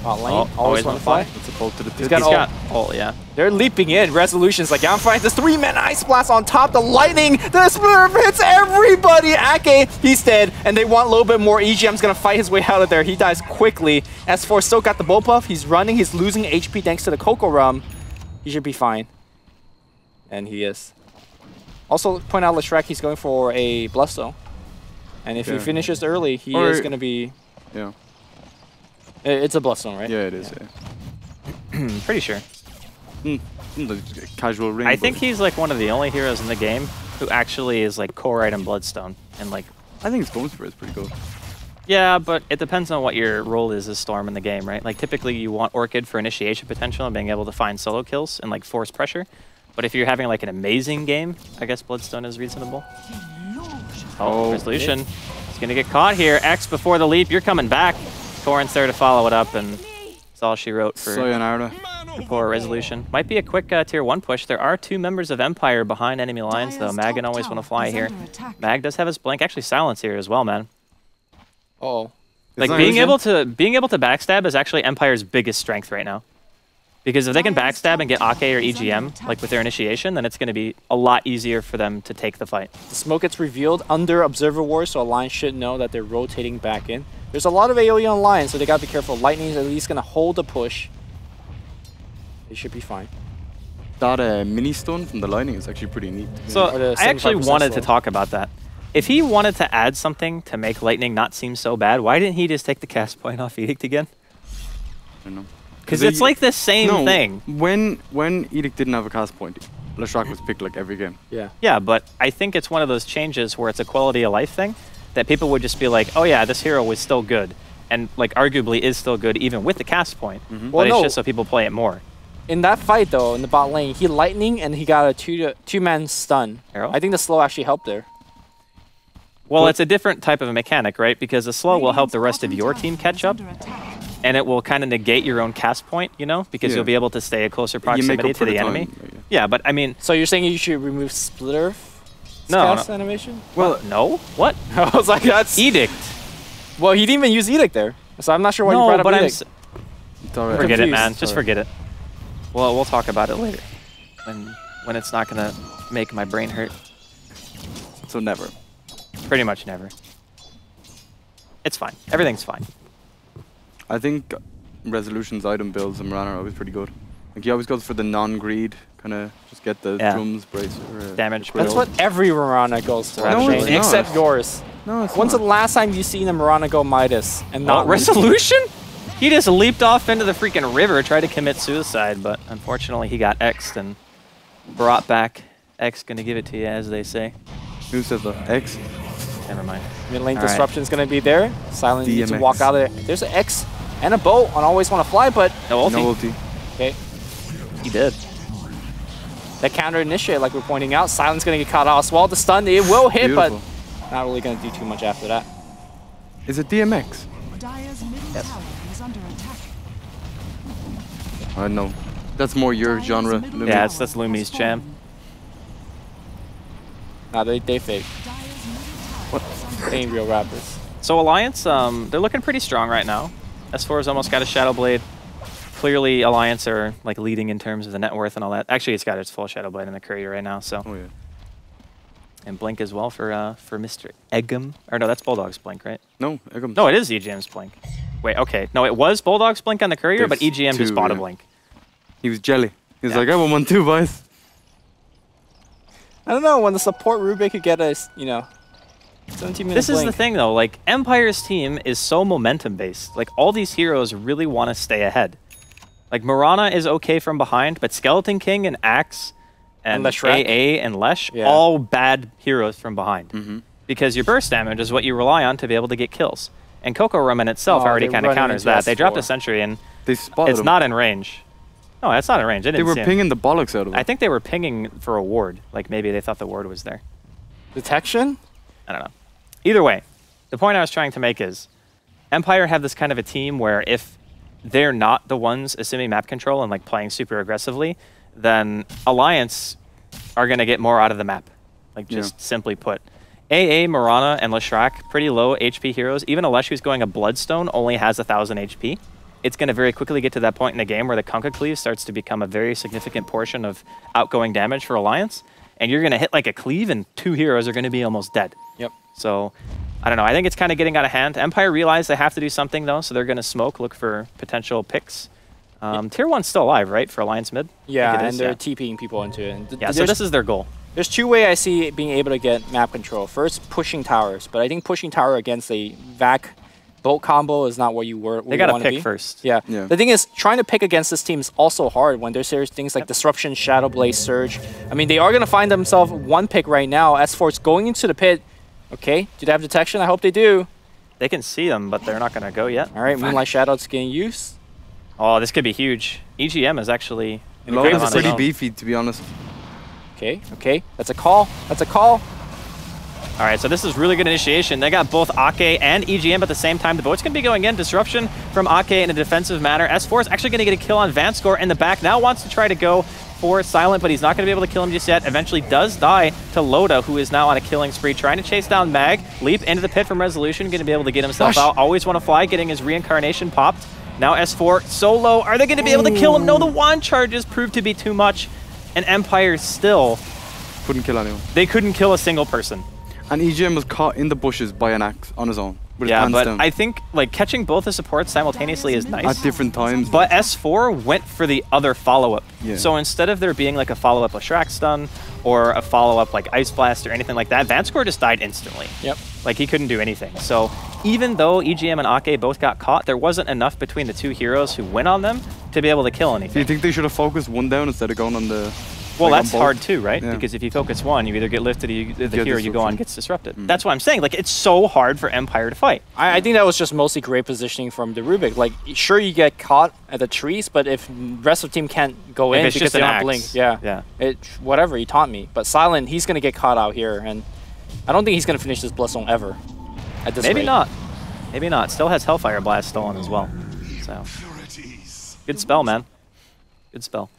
S4: Bot lane,
S3: Oh,
S4: always,
S3: always
S4: want
S3: wanna
S4: to fly.
S3: fly.
S2: That's a bolt to the
S4: He's
S2: tip.
S4: got
S3: He's
S4: all-
S3: got oh yeah.
S4: They're leaping in. Resolutions like, I'm fine. This three-man ice blast on top. The lightning. The Smurf hits everybody. Akke, he's dead. And they want a little bit more. EGM's going to fight his way out of there. He dies quickly. S4 still got the bull puff. He's running. He's losing HP thanks to the Coco Rum. He should be fine. And he is. Also, point out Leshrac, he's going for a Blusto. And if he finishes early, he
S2: Or-
S4: is going to be...
S2: Yeah.
S4: I- It's a Bloodstone, right?
S2: Yeah, it is. Yeah.
S3: I'm pretty sure.
S2: Hmm. Hmm, like just a Casual ring.
S3: I think he's like one of the only heroes in the game who actually is like core item Bloodstone and like
S2: I think Storm Spirit is pretty good.
S3: Yeah, but it depends on what your role is as Storm in the game, right? Like typically you want Orchid for initiation potential and being able to find solo kills and like force pressure. But if you're having like an amazing game, I guess Bloodstone is reasonable. Oh,
S2: Oh,
S3: resolution. He's gonna get caught here. X before the leap. You're coming back. Torrent's there to follow it up, and that's all she wrote for
S2: Sayonara.
S3: poor resolution. Might be a quick uh, tier one push. There are two members of Empire behind enemy lines, though.
S5: Dire's
S3: Mag and always want to fly here. Mag does have his blink. Actually, silence here as well, man.
S4: Oh.
S3: Like being able to being able to backstab is actually Empire's biggest strength right now. Because if they can backstab and get
S5: top
S3: Akke or
S5: tower is under
S3: EGM, like with their initiation, then it's going to be a lot easier for them to take the fight.
S4: The smoke gets revealed under Observer Wards, so Alliance should know that they're rotating back in. There's a lot of AoE online, so they gotta be careful. Lightning's at least gonna hold the push. They should be fine.
S2: That uh, mini stone from the lightning is actually pretty neat.
S3: So I actually
S4: 75%
S3: wanted to talk about that. If he wanted to add something to make Lightning not seem so bad, why didn't he just take the cast point off Edict again?
S2: I don't know.
S3: Because it's like the same
S2: no,
S3: thing.
S2: When when Edict didn't have a cast point, Leshrac was picked like every game.
S4: Yeah.
S3: Yeah, but I think it's one of those changes where it's a quality of life thing that people would just be like, oh yeah, this hero was still good. And like arguably is still good even with the cast point.
S4: Mm-hmm. Well,
S3: it's
S4: no.
S3: just so people play it more.
S4: In that fight though, in the bot lane, he lightning and he got a two two man stun.
S3: Arrow?
S4: I think the slow actually helped there.
S3: Well,
S2: But-
S3: it's a different type of a mechanic, right? Because the slow will help the rest of your team catch up, and it will kind of negate your own cast point, you know, because
S2: Yeah.
S3: you'll be able to stay a closer proximity to the, enemy.
S2: like,
S3: Yeah, but I mean,
S4: So you're saying you should remove Split Earth?
S3: No,
S4: cast animation?
S2: Well,
S3: no, what?
S4: I was like, that's.
S3: Edict?
S4: Well, he didn't even use Edict there, so I'm not sure why you brought up
S3: but I'm.
S4: Edict.
S3: s-
S2: it's alright.
S3: Forget it,
S4: confused,
S3: man. Just forget it. Well, we'll talk about it later, when when it's not gonna make my brain hurt.
S2: So never.
S3: Pretty much never. It's fine. Everything's fine.
S2: I think Resolution's item builds in Mirana are always pretty good. Like he always goes for the non-greed, kind of just get the
S3: Yeah.
S2: drums brace or uh,
S3: Damage
S2: the
S4: That's what every Mirana goes for,
S3: No,
S4: actually,
S3: it's
S4: except
S2: not.
S4: yours.
S2: No, it's
S4: When's
S2: not.
S4: the last time you seen a Mirana go Midas and
S3: Not
S4: not
S3: resolution? He just leaped off into the freaking river, tried to commit suicide, but unfortunately he got X'd and brought back. X gonna give it to you, as they say.
S2: Who says that? X.
S3: Never mind.
S4: Mid lane
S3: All right.
S4: disruption's gonna be there. Silent needs to walk out of there. There's an X and a boat on Always Want to Fly, but
S3: No ulti.
S2: No ulti.
S4: okay,
S3: He did.
S4: That counter initiate, like we're pointing out, Silent's gonna get caught out as well. The stun, it will hit,
S2: Beautiful.
S4: but not really gonna do too much after that.
S2: Is it DMX?
S5: Dire's middle tower is under attack.
S2: I don't know. That's more your
S5: Dire's
S2: genre. Lumi.
S3: Yeah,
S5: tower
S3: it's- that's Lumi's jam.
S4: Nah, they they fake.
S5: Dire's middle tower is under
S4: They ain't real rappers.
S3: So Alliance, um, they're looking pretty strong right now. S4 has almost got a Shadow Blade. Clearly, Alliance are like leading in terms of the net worth and all that. Actually, it's got its full Shadow Blade in the courier right now. So
S2: Oh yeah.
S3: and Blink as well for uh, for Mr. Eggum. Or no, that's Bulldog's Blink, right?
S2: No, here.
S3: No, it is EGM's Blink. Wait, okay. No, it was Bulldog's Blink on the courier, but
S2: There's
S3: EGM just
S2: two,
S3: bought a. Blink.
S2: He was jelly. He was
S3: Yeah.
S2: like, I want one too, boys.
S4: I don't know when the support Rubik could get us, you know, 17 minutes.
S3: This is the thing though, like Empire's team is so momentum based. Like all these heroes really want to stay ahead. Like Mirana is okay from behind, but Skeleton King and Axe and,
S4: And
S3: AA and Lesh,
S4: Yeah.
S3: all bad heroes from behind.
S2: Mm-hmm.
S3: Because your burst damage is what you rely on to be able to get kills. And Coco Rum in itself
S4: Oh,
S3: already kind of counters that. They dropped a
S4: S4.
S3: sentry and
S2: They spotted
S3: it's not in range. No, that's not in range.
S2: They were pinging the bollocks out of him.
S3: I think they were pinging for a ward. Like maybe they thought the ward was there.
S4: detection.
S3: I don't know. Either way, the point I was trying to make is Empire have this kind of a team where if they're not the ones assuming map control and like playing super aggressively, then Alliance are going to get more out of the map. Like just
S2: Yeah.
S3: simply put. AA, Mirana, and Leshrac, pretty low HP heroes. Even Alesh, who's going a Bloodstone, only has 1,000 HP. It's going to very quickly get to that point in the game where the Kunkka Cleave starts to become a very significant portion of outgoing damage for Alliance. And you're going to hit like a Cleave, and two heroes are going to be almost dead.
S4: Yep.
S3: So, I don't know. I think it's kind of getting out of hand. Empire realized they have to do something, though, so they're going to smoke, look for potential picks. Um, Tier 1's still alive, right, for Alliance mid?
S4: Yeah, and
S3: is,
S4: they're
S3: yeah.
S4: TPing people into it. Th-
S3: Yeah, so this is their goal.
S4: there's two ways I see being able to get map control. First, pushing towers, but I think pushing tower against a vac bolt combo is not what you were.
S3: They got to
S4: want to
S3: pick
S4: be.
S3: first.
S4: Yeah.
S2: Yeah.
S4: The thing is, trying to pick against this team is also hard when there's serious things like Disruption, Shadow Blades, Surge. I mean, they are going to find themselves one pick right now. S4 is going into the pit. Okay, do they have detection? I hope they do.
S3: They can see them, but they're not going to go yet.
S4: All right, Moonlight Shadow's getting used.
S3: Oh, this could be huge. EGM is actually in a
S2: Low
S3: great
S2: is pretty beefy, to be honest.
S4: Okay, okay, that's a call. That's a call.
S3: All right, so this is really good initiation. They got both Akke and EGM at the same time. The boat's going to be going in. Disruption from Akke in a defensive manner. S4 is actually going to get a kill on Vanskor in the back. Now wants to try to go for Silent, but he's not going to be able to kill him just yet. Eventually does die to Loda, who is now on a killing spree, trying to chase down Mag. Leap into the pit from Resolution, going to be able to get himself
S4: Gosh.
S3: out. Always want to fly, getting his reincarnation popped. Now S4 solo. Are they going to be able to kill him? No, the wand charges proved to be too much. And Empire still,
S2: Couldn't kill anyone.
S3: they couldn't kill a single person.
S2: And EGM was caught in the bushes by an axe on his own. With
S3: Yeah,
S2: hands
S3: but
S2: down.
S3: I think like catching both the supports simultaneously is nice.
S2: At different times.
S3: But S4 went for the other follow-up.
S2: Yeah.
S3: So instead of there being like a follow-up Leshrac stun or a follow-up like Ice Blast or anything like that, Vanskor just died instantly.
S4: Yep.
S3: Like he couldn't do anything. So even though EGM and Akke both got caught, there wasn't enough between the two heroes who went on them to be able to kill anything.
S2: Do you think they should have focused one down instead of going on the...
S3: Well,
S2: like,
S3: that's hard too, right?
S2: Yeah.
S3: Because if you focus one, you either get lifted, or you, the
S2: get
S3: hero you go on gets disrupted.
S2: Mm.
S3: That's what I'm saying. Like it's so hard for Empire to fight.
S4: I, I think that was just mostly great positioning from the Rubik. Like, sure, you get caught at the trees, but if rest of the team can't go
S3: If
S4: in
S3: it's
S4: because they
S3: an
S4: don't
S3: axe,
S4: blink, yeah,
S3: yeah.
S4: it whatever he taught me. But Silent, he's gonna get caught out here, and I don't think he's gonna finish this Bloodstone ever. At this
S3: Maybe
S4: rate.
S3: not. Maybe not. Still has Hellfire Blast stolen as well. So good spell, man. Good spell.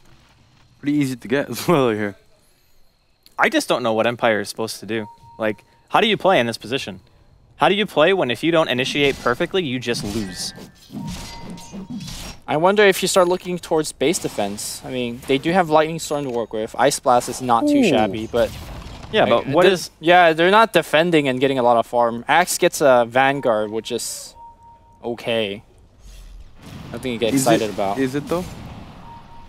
S2: Pretty easy to get as well here.
S3: I just don't know what Empire is supposed to do. Like, how do you play in this position? How do you play when if you don't initiate perfectly, you just lose?
S4: I wonder if you start looking towards base defense. I mean, they do have Lightning Storm to work with. Ice Blast is not too
S3: Ooh.
S4: shabby, but
S3: Yeah, but
S4: I-
S3: what?
S4: Yeah, they're not defending and getting a lot of farm. Axe gets a Vanguard, which is okay. Nothing to get
S2: Is
S4: excited
S2: it,
S4: about.
S2: Is it though?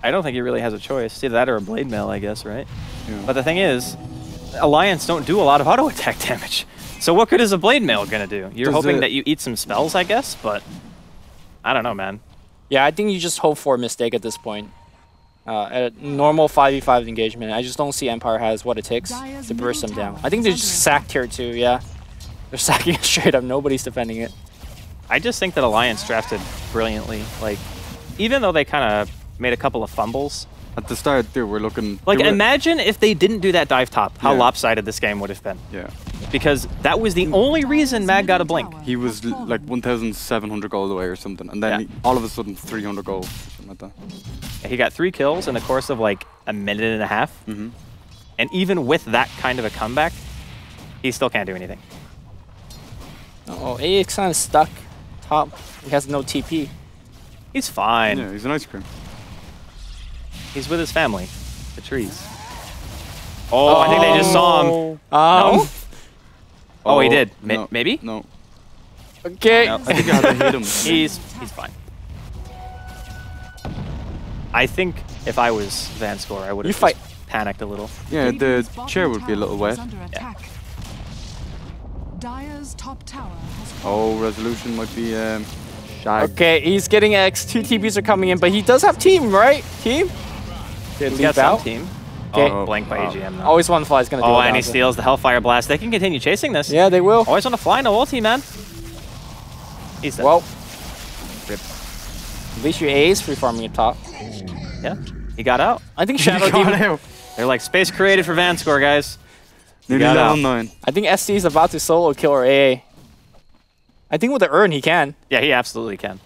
S3: I don't think he really has a choice. It's either that or a blade mail, I guess, right?
S2: Yeah.
S3: But the thing is, Alliance don't do a lot of auto attack damage. So what good is a blade mail gonna do? You're
S2: Does
S3: hoping
S2: it-
S3: that you eat some spells, I guess, but I don't know, man.
S4: Yeah, I think you just hope for a mistake at this point. Uh, at a normal 5v5 engagement, I just don't see Empire has what it takes
S5: Dire's
S4: to burst them down. I think they're just sacked here too, yeah. They're sacking it straight up. Nobody's defending it.
S3: I just think that Alliance drafted brilliantly. Like, even though they kind of made a couple of fumbles,
S2: At the start, they were looking...
S3: like
S2: were-
S3: imagine if they didn't do that dive top, how
S2: Yeah.
S3: lopsided this game would have been.
S2: Yeah.
S3: Because that was the only reason Mag got a blink.
S2: He was like 1,700 gold away or something. And then
S3: Yeah.
S2: he, all of a sudden, 300 gold. Something like that.
S3: He got three kills in the course of like a minute and a half.
S2: Mm-hmm.
S3: And even with that kind of a comeback, he still can't do anything.
S4: Oh, Axe kind of stuck top. He has no TP.
S3: He's fine.
S2: Yeah, he's an ice cream.
S3: He's with his family, the trees. Oh, I think they just saw him.
S4: Um,
S3: No? Oh, he did. Ma-
S2: no,
S3: maybe?
S2: No.
S4: Okay.
S3: No.
S2: I think I had to hit him.
S3: He's he's fine. I think if I was Vanskor, I would have
S4: fight-
S3: panicked a little.
S2: Yeah, the chair would be a little wet.
S5: under. Dire's top tower
S2: Oh, resolution might be um, shag.
S4: Okay, he's getting X. Two TPs are coming in, but he does have team, right? Team? Did
S3: He's
S4: leave
S3: got some
S4: out?
S3: team.
S4: Oh, okay.
S3: Oh, blank by oh.
S2: Wow.
S3: EGM though.
S4: Always one fly is gonna do
S3: Oh,
S4: it.
S3: and he
S4: Bowser.
S3: steals the Hellfire Blast. They can continue chasing this.
S4: Yeah, they will.
S3: Always want to fly, no ulti, man. He's dead.
S4: Well,
S3: Rip.
S4: at least your A is free farming at top.
S3: yeah, he got out.
S4: I think Shadow
S2: Got
S4: Demon.
S2: out.
S3: They're like space created for Vanskor, guys.
S2: Nearly
S3: got out.
S2: 9.
S4: I think SC is about to solo kill or AA. I think with the urn he can.
S3: Yeah, he absolutely can.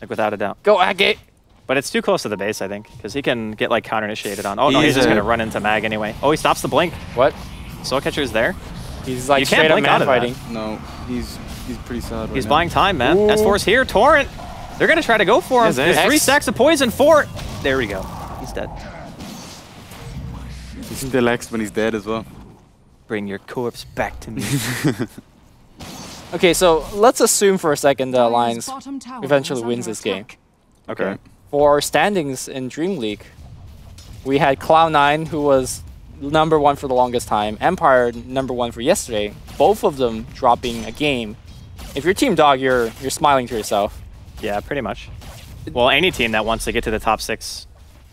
S3: like without a doubt.
S4: Go Agate.
S3: But it's too close to the base, I think, because he can get like counter initiated on. Oh no,
S2: He's
S3: he's just gonna run into Mag anyway. Oh, he stops the blink.
S4: What?
S3: Soul Catcher's there.
S4: He's like
S3: You can't
S4: straight up
S3: blink
S4: man
S3: out of that.
S4: fighting.
S2: No, he's he's pretty sad. Right
S3: He's
S2: now.
S3: buying time, man.
S4: Ooh.
S3: S4's here. Torrent. They're gonna try to go for him. There's three stacks of poison. Four. There we go. He's dead.
S2: He's still X when he's dead as well.
S3: Bring your corpse back to me.
S4: Okay, so let's assume for a second that
S5: Dire's
S4: Alliance eventually wins
S5: under
S4: this game.
S5: attack.
S3: okay.
S4: For our standings in Dream League, we had Cloud9, who was number one for the longest time, Empire number one for yesterday. Both of them dropping a game. If you're Team Dog, you're you're smiling to yourself.
S3: Yeah, pretty much. Well, any team that wants to get to the top six.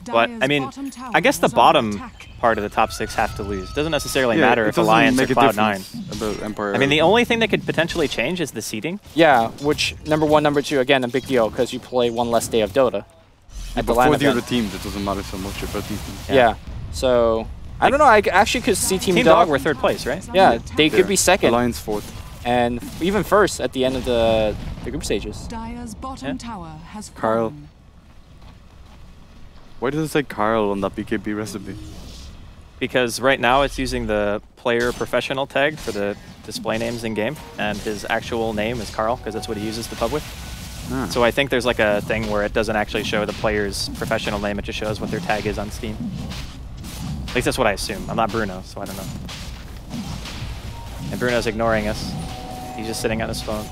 S3: But I mean, I guess the bottom part of the top six have to lose. Doesn't necessarily
S2: Yeah,
S3: matter if
S2: doesn't
S3: Alliance or Cloud Nine.
S2: About Empire.
S3: I mean, the only thing that could potentially change is the seeding.
S4: Yeah, which number one, number two, again, a big deal because you play one less day of Dota.
S2: Yeah,
S4: at
S2: but
S4: the LAN
S2: for the other teams, it doesn't matter so much about these teams.
S4: Yeah. So I don't know. I actually could see Team,
S3: Team
S4: Dog.
S3: Dog were third place, right?
S4: yeah, they could be second
S2: Alliance fourth.
S4: and even first at the end of the the group stages.
S5: Dire's bottom
S3: Yeah.
S5: tower has
S2: Carl. Why does it say Carl on that BKB recipe?
S3: Because right now it's using the player professional tag for the display names in game, and his actual name is Carl because that's what he uses the pub with.
S2: Ah.
S3: So I think there's like a thing where it doesn't actually show the player's professional name; it just shows what their tag is on Steam. At least that's what I assume. I'm not Bruno, so I don't know. And Bruno's ignoring us. He's just sitting on his phone.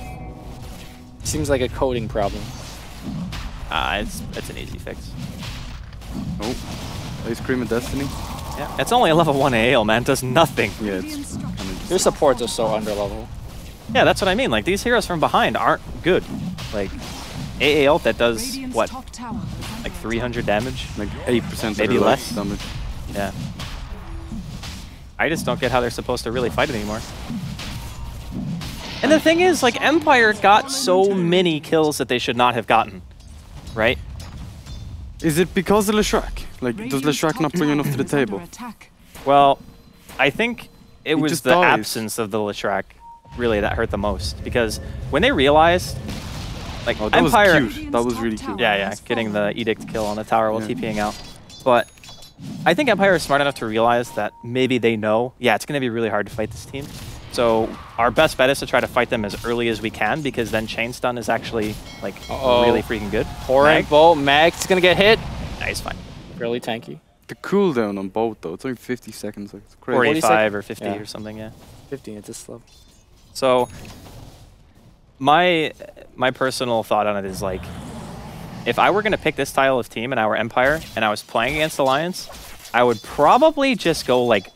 S4: Seems like a coding problem.
S3: Ah, it's it's an easy fix.
S2: Oh, Ice Cream and Destiny.
S3: Yeah, it's only a level one AL, man. Does nothing.
S2: Yeah, it's
S5: structures.
S2: kind of just.
S4: Their supports are so under level.
S3: Yeah, that's what I mean. Like these heroes from behind aren't good. Like AA ult that does what,
S5: top tower is under
S3: like 300 damage.
S2: like eight percent
S3: Maybe less.
S2: damage.
S3: Yeah. I just don't get how they're supposed to really fight it anymore. And the thing is, like Empire got so many kills that they should not have gotten, right?
S2: Is it because of Leshrac? Like, does
S5: Radiant's
S2: Leshrac not bring enough to the
S5: tower is under
S2: table?
S3: Well, I think it
S2: He
S3: was the
S2: dies.
S3: absence of the Leshrac really that hurt the most because when they realized, like
S2: Oh, that
S3: Empire,
S2: was cute. That was really cute.
S3: Yeah, yeah, getting the edict kill on the tower while
S2: Yeah.
S3: TPing out. But I think Empire is smart enough to realize that maybe they know, yeah, it's going to be really hard to fight this team. So our best bet is to try to fight them as early as we can because then chain stun is actually like
S4: Uh-oh.
S3: really freaking good.
S4: Torrent,
S3: Mag?
S4: Bolt, Mag's gonna get hit.
S3: Nice he's fine.
S4: Really tanky.
S2: The cooldown on both though, it's only 50 seconds. Like, it's crazy.
S3: 45 or 50
S4: Yeah.
S3: or something, yeah.
S4: 15 it's this slow.
S3: So my my personal thought on it is like if I were going to pick this style of team and I were Empire and I was playing against Alliance, I would probably just go like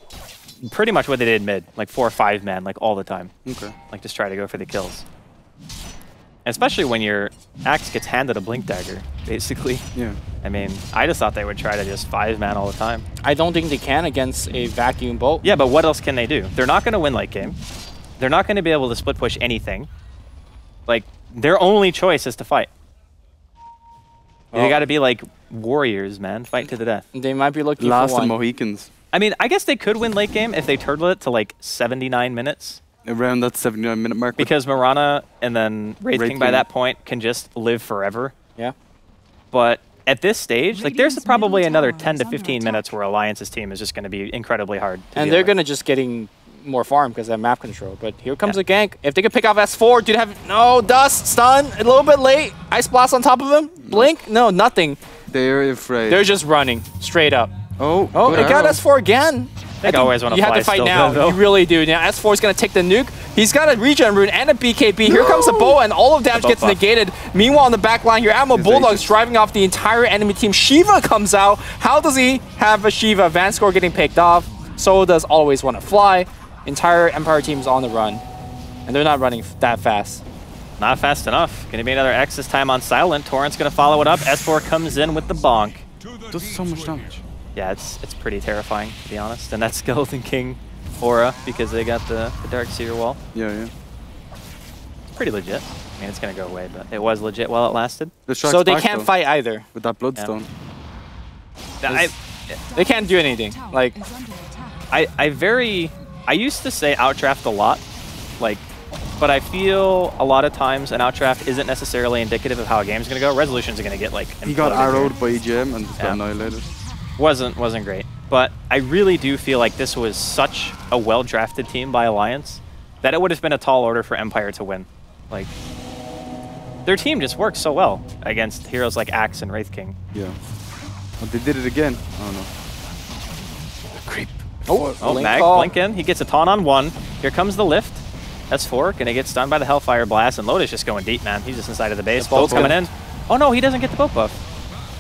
S3: pretty much what they did mid, like 4 or 5 man like all the time.
S2: Okay.
S3: Like just try to go for the kills. Especially when your axe gets handed a blink dagger, basically.
S2: Yeah.
S3: I mean, I just thought they would try to just 5 man all the time.
S4: I don't think they can against a vacuum bolt.
S3: Yeah, but what else can they do? They're not going to win late game. They're not going to be able to split push anything. Like their only choice is to fight. They got to be like warriors, man. Fight to the death.
S4: They might be looking
S2: Last
S4: for
S2: of
S4: one.
S2: Mohicans.
S3: I mean, I guess they could win late game if they turtle it to like 79 minutes
S2: Around that 79 minute mark.
S3: because Marana and then Wraith
S2: Wraith
S3: King by that point can just live forever.
S4: Yeah.
S3: But at this stage, like there's probably another 10 to 15 minutes where Alliance's team is just going to be incredibly hard. To
S4: And
S3: deal
S4: they're gonna just getting more farm because they have map control. But here comes
S3: Yeah.
S4: a gank. If they could pick off S4, dude have no dust, stun, a little bit late. Ice blast on top of him. Mm. Blink, no, nothing.
S2: They're afraid.
S4: They're just running straight up.
S2: oh,
S4: Oh, they got. S4 again.
S3: They always wanna
S4: You have to fight now.
S3: though.
S4: You really do. Now S4 is gonna take the nuke. He's got a regen rune and a BKB. Here comes the bow, and all of damage gets
S3: buff.
S4: negated. Meanwhile, on the back line here, Admiral Bulldog's driving off the entire enemy team. Shiva comes out. How does he have a Shiva? Vanskor getting picked off. So does Always Wanna Fly. Entire Empire team's on the run. And they're not running that fast.
S3: Not fast enough. Going to be another X this time on Silent. Torrent's going to follow it up. S4 comes in with the bonk.
S2: Does so much damage.
S3: Yeah, it's it's pretty terrifying, to be honest. And that's Skeleton King aura because they got the, the Dark Seer wall.
S2: Yeah, yeah.
S3: It's pretty legit. I mean, it's going to go away, but it was legit while it lasted.
S2: The
S4: so they can't fight either.
S2: with that bloodstone.
S3: I,
S4: They can't do anything. Like,
S5: is under attack.
S3: I, I very... I used to say outdraft a lot. Like, but I feel a lot of times an outdraft isn't necessarily indicative of how a game's going to go. Resolutions are going to get like
S2: He got
S3: imploded here.
S2: arrowed by EGM and just
S3: Yeah.
S2: got annihilated.
S3: wasn't wasn't great. But I really do feel like this was such a well drafted team by Alliance that it would have been a tall order for Empire to win. Like their team just works so well against heroes like Axe and Wraith King.
S2: Yeah. But they did it again. Oh no. Creep.
S4: Oh,
S3: Oh,
S4: blink
S3: Mag,
S4: call.
S3: blink in. He gets a taunt on one. Here comes the lift. That's four. gonna get stunned by the Hellfire Blast, and Loda's just going deep, man. He's just inside of the base.
S4: The Boat's
S3: coming in. Oh no, he doesn't get the boat buff.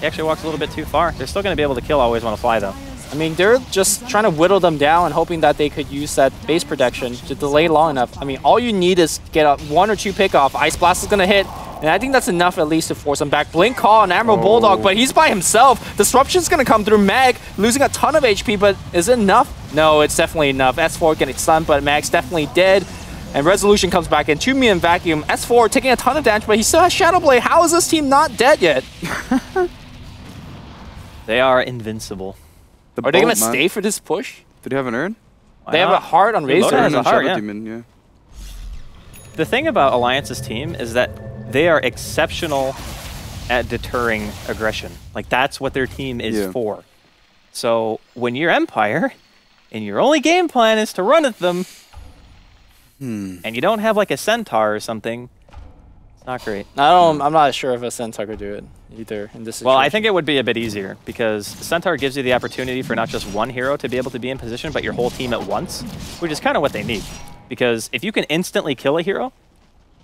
S3: He actually walks a little bit too far. They're still gonna be able to kill Always Wanna Fly, though.
S4: I mean, they're just trying to whittle them down and hoping that they could use that base protection to delay long enough. I mean, all you need is get a one or two pick off. Ice Blast is going to hit, and I think that's enough at least to force him back. Blink Call on Admiral oh. Bulldog, but he's by himself. Disruption's going to come through Mag, losing a ton of HP, but is it enough? No, it's definitely enough. S4 getting stunned, but Mag's definitely dead. And Resolution comes back in. 2 me in Vacuum. S4 taking a ton of damage, but he still has Shadow Blade. How is this team not dead yet?
S3: They are invincible.
S2: The
S4: Are they going to
S2: man.
S4: stay for this push?
S2: Did he have an urn?
S3: Why
S4: They have a heart on
S3: Loda
S4: Razor.
S3: has
S2: Urn
S3: a heart,
S2: Shadow
S3: yeah.
S2: Demon, yeah.
S3: The thing about Alliance's team is that they are exceptional at deterring aggression. Like that's what their team is
S2: Yeah.
S3: for. So when you're Empire and your only game plan is to run at them,
S2: Hmm.
S3: and you don't have like a centaur or something, it's not great.
S4: I don't. I'm not sure if a Centaur could do it either in this. Situation.
S3: Well, I think it would be a bit easier because Centaur gives you the opportunity for not just one hero to be able to be in position, but your whole team at once, which is kind of what they need. Because if you can instantly kill a hero,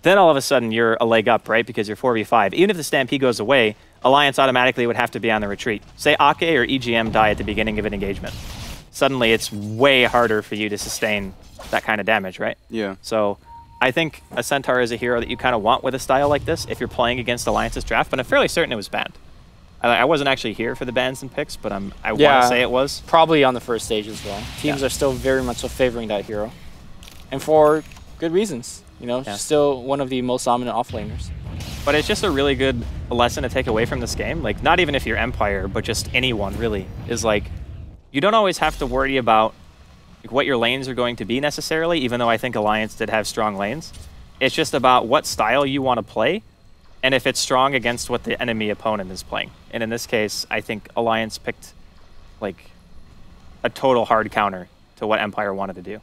S3: then all of a sudden you're a leg up, right? Because you're 4v5. Even if the Stampede goes away, Alliance automatically would have to be on the retreat. Say Akke or EGM die at the beginning of an engagement. Suddenly it's way harder for you to sustain that kind of damage, right?
S2: Yeah.
S3: So I think a Centaur is a hero that you kind of want with a style like this if you're playing against Alliance's draft, but I'm fairly certain it was banned. I, I wasn't actually here for the bans and picks, but I'm, I want to say it was.
S4: probably on the first stage as well. Teams
S3: Yeah.
S4: are still very much so favoring that hero, and for good reasons. You know,
S3: Yeah.
S4: still one of the most dominant offlaners.
S3: But it's just a really good lesson to take away from this game. Like, not even if you're Empire, but just anyone really, is like, you don't always have to worry about like, what your lanes are going to be necessarily, even though I think Alliance did have strong lanes. It's just about what style you want to play and if it's strong against what the enemy opponent is playing. And in this case, I think Alliance picked like a total hard counter to what Empire wanted to do.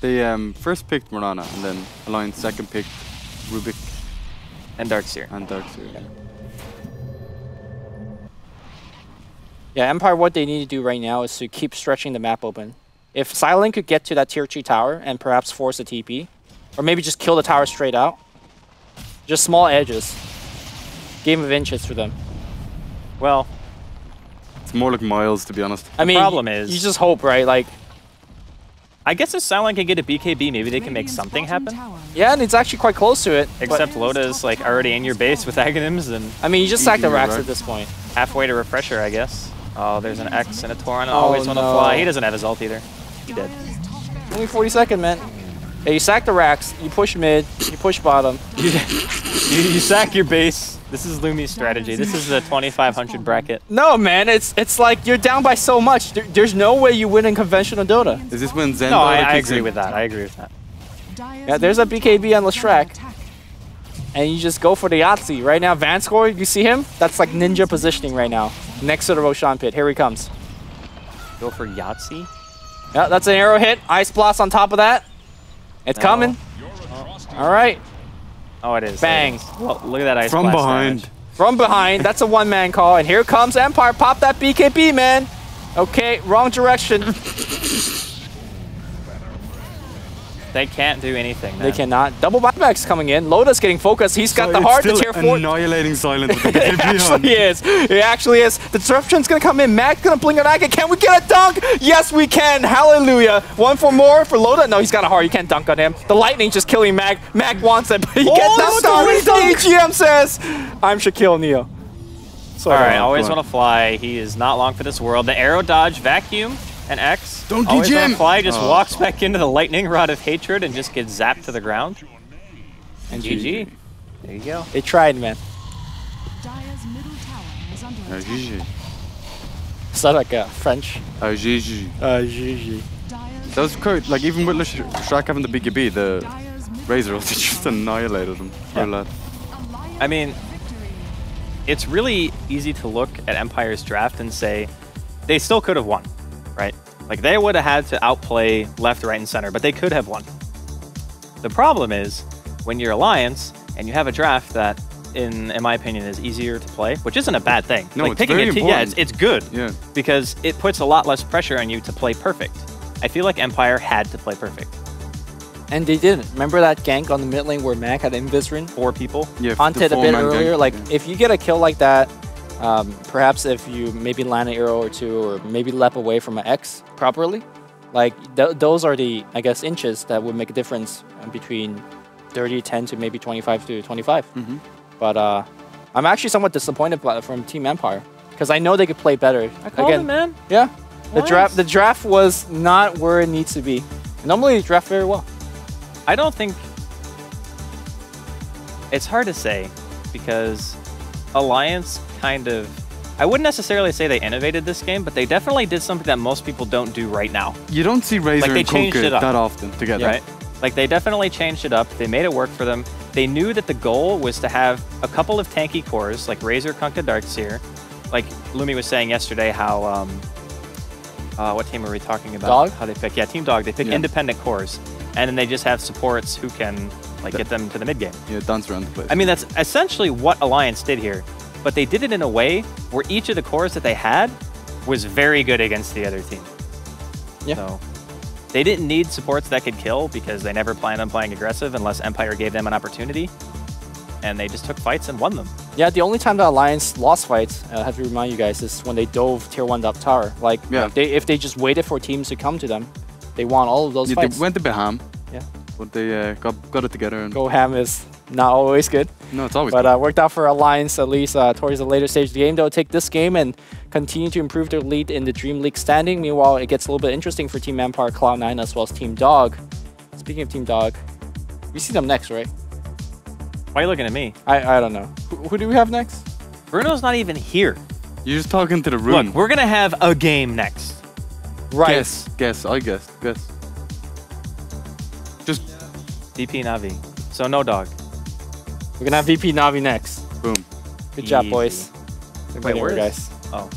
S2: They um, first picked Mirana and then Alliance second picked Rubik
S3: And Darkseer.
S2: and Darkseer.
S4: Yeah, Empire. What they need to do right now is to keep stretching the map open. If Silent could get to that tier two tower and perhaps force a TP, or maybe just kill the tower straight out, just small edges. Game of inches for them.
S3: Well,
S2: It's more like miles, to be honest.
S4: I mean,
S3: the
S4: problem
S3: is-
S4: you just hope, right? Like,
S3: I guess if Silent can get a BKB, maybe they can make something happen.
S4: yeah, and it's actually quite close to it.
S3: Except Loda is like already in your base with Aghanims and
S4: I mean, you just sack the racks
S2: right?
S4: at this point.
S3: halfway to refresher, I guess. Oh, there's an X and a Torrent.
S4: Oh,
S3: Always want to
S4: no.
S3: fly. He doesn't have his ult either. He did.
S5: Dire's top barracks
S4: Only 40 second, man. Yeah, you sack the racks, you push mid, you push bottom.
S3: you, you sack your base. This is Lumi's strategy. This is the 2500 bracket.
S4: No, man, it's it's like you're down by so much. There, there's no way you win in conventional Dota.
S2: Is this when Zen
S3: No, I,
S2: Dota
S3: I
S2: kicks
S3: agree
S2: in?
S3: with that. I agree with that.
S4: Yeah, there's a BKB on
S5: tower
S4: Leshrac,
S5: attack.
S4: And you just go for the Yahtzee. Right now, Vanskor, you see him? That's like ninja positioning right now. Next to the Roshan pit. Here he comes.
S3: Go for Yahtzee.
S4: Yeah, that's an arrow hit. Ice blast on top of that. It's
S3: No.
S4: coming. All right.
S3: Oh, it is.
S4: Bang.
S3: It is. Well, look at that ice
S2: From
S3: blast
S2: behind.
S3: damage.
S4: From behind, that's a one-man call, and here comes Empire. Pop that BKB, man. Okay, wrong direction.
S3: They can't do anything.
S4: They cannot. Double buybacks coming in. Loda's getting focused. He's got
S2: So
S4: the
S2: it's
S4: heart to
S2: still
S4: tier four.
S2: annihilating silence with
S4: It actually is. It actually is. The disruption's gonna come in. Mag's gonna blink an eye. Can we get a dunk? Yes, we can. Hallelujah. One for more for Loda. No, he's got a heart. You can't dunk on him. The lightning just killing Mag. Mag wants it, but he
S3: Oh,
S4: gets
S3: that's
S4: dunked on.
S3: a great dunk.
S4: EGM says, "I'm Shaquille O'Neal." So,
S3: All right, always want to fly. He is not long for this world. The arrow dodge, vacuum, and X.
S2: Don't
S3: always
S2: DGM.
S3: fly. Just
S2: Oh.
S3: walks back into the lightning rod of hatred and just gets zapped to the ground.
S4: And
S3: GG. There you go.
S4: They tried, man.
S5: Dire's middle tower is under
S2: Ah,
S5: attack.
S2: GG.
S4: Is that like a French?
S2: Ah, GG.
S4: Uh, GG.
S2: That was quite like even with Lish- Shrek having the big B, the Razor also just annihilated him. Poor lad.
S3: I mean, it's really easy to look at Empire's draft and say they still could have won, right? Like they would have had to outplay left, right, and center, but they could have won. The problem is when you're Alliance and you have a draft that, in in my opinion, is easier to play, which isn't a bad thing.
S2: No,
S3: like
S2: it's
S3: picking
S2: very
S3: a team, yeah, it's,
S2: important.
S3: it's good.
S2: Yeah.
S3: Because it puts a lot less pressure on you to play perfect. I feel like Empire had to play perfect.
S4: And they didn't. Remember that gank on the mid lane where Mag had Invisrin?
S3: Four people.
S2: Yeah,
S4: Haunted a bit
S2: four-man gang,
S4: earlier. Like,
S2: yeah.
S4: if you get a kill like that, um, perhaps if you maybe land an arrow or two, or maybe lep away from an X properly, like th- those are the I guess inches that would make a difference between 30, 10 to maybe 25 to 25.
S2: Mhm.
S4: But uh, I'm actually somewhat disappointed by, from Team Empire because I know they could play better.
S3: I called
S4: Again,
S3: it, man.
S4: yeah, the
S3: What?
S4: draft the draft was not where it needs to be. Normally, they draft very well.
S3: I don't think it's hard to say because Alliance kind of I wouldn't necessarily say they innovated this game, but they definitely did something that most people don't do right now.
S2: You don't see Razor
S3: they
S2: and
S3: changed
S2: Kunkka that often together.
S3: Right? Like they definitely changed it up. They made it work for them. They knew that the goal was to have a couple of tanky cores like Razor, Kunkka, Darkseer. Like Lumi was saying yesterday, how um, uh, what team were we talking about?
S4: Dog?
S3: How they pick? Yeah, Team Dog. They pick
S2: Yeah.
S3: independent cores, and then they just have supports who can like
S2: That-
S3: get them to the mid game.
S2: Yeah, dance around the place.
S3: I mean, that's essentially what Alliance did here, but they did it in a way where each of the cores that they had was very good against the other team.
S4: Yeah.
S3: So they didn't need supports that could kill because they never planned on playing aggressive unless Empire gave them an opportunity. And they just took fights and won them.
S4: Yeah, the only time the Alliance lost fights, uh, I have to remind you guys, is when they dove tier one up tower. Like,
S2: Yeah.
S4: they, if they just waited for teams to come to them, they won all of those
S2: yeah,
S4: fights.
S2: they went to bit ham,
S4: yeah,
S2: but they uh, got got it together. And
S4: go ham is not always good,
S2: no, it's always.
S4: but
S2: good.
S4: uh, worked out for Alliance at least uh, towards the later stage of the game. They'll take this game and continue to improve their lead in the Dream League standing. Meanwhile, it gets a little bit interesting for Team Empire, Cloud9, as well as Team Dog. Speaking of Team Dog, we see them next, right?
S3: Why are you looking at me?
S4: I, I don't know. Who, who do we have next?
S3: Bruno's not even here.
S2: You're just talking to the room.
S3: Look, we're going to have a game next.
S4: Right.
S2: Guess, guess, I guess, guess. Just
S3: DP Navi. So no dog.
S4: We're gonna have VP Navi next.
S2: boom.
S4: Good job,
S3: Easy.
S4: boys. Good
S3: Wait,
S4: game, guys.
S3: Oh.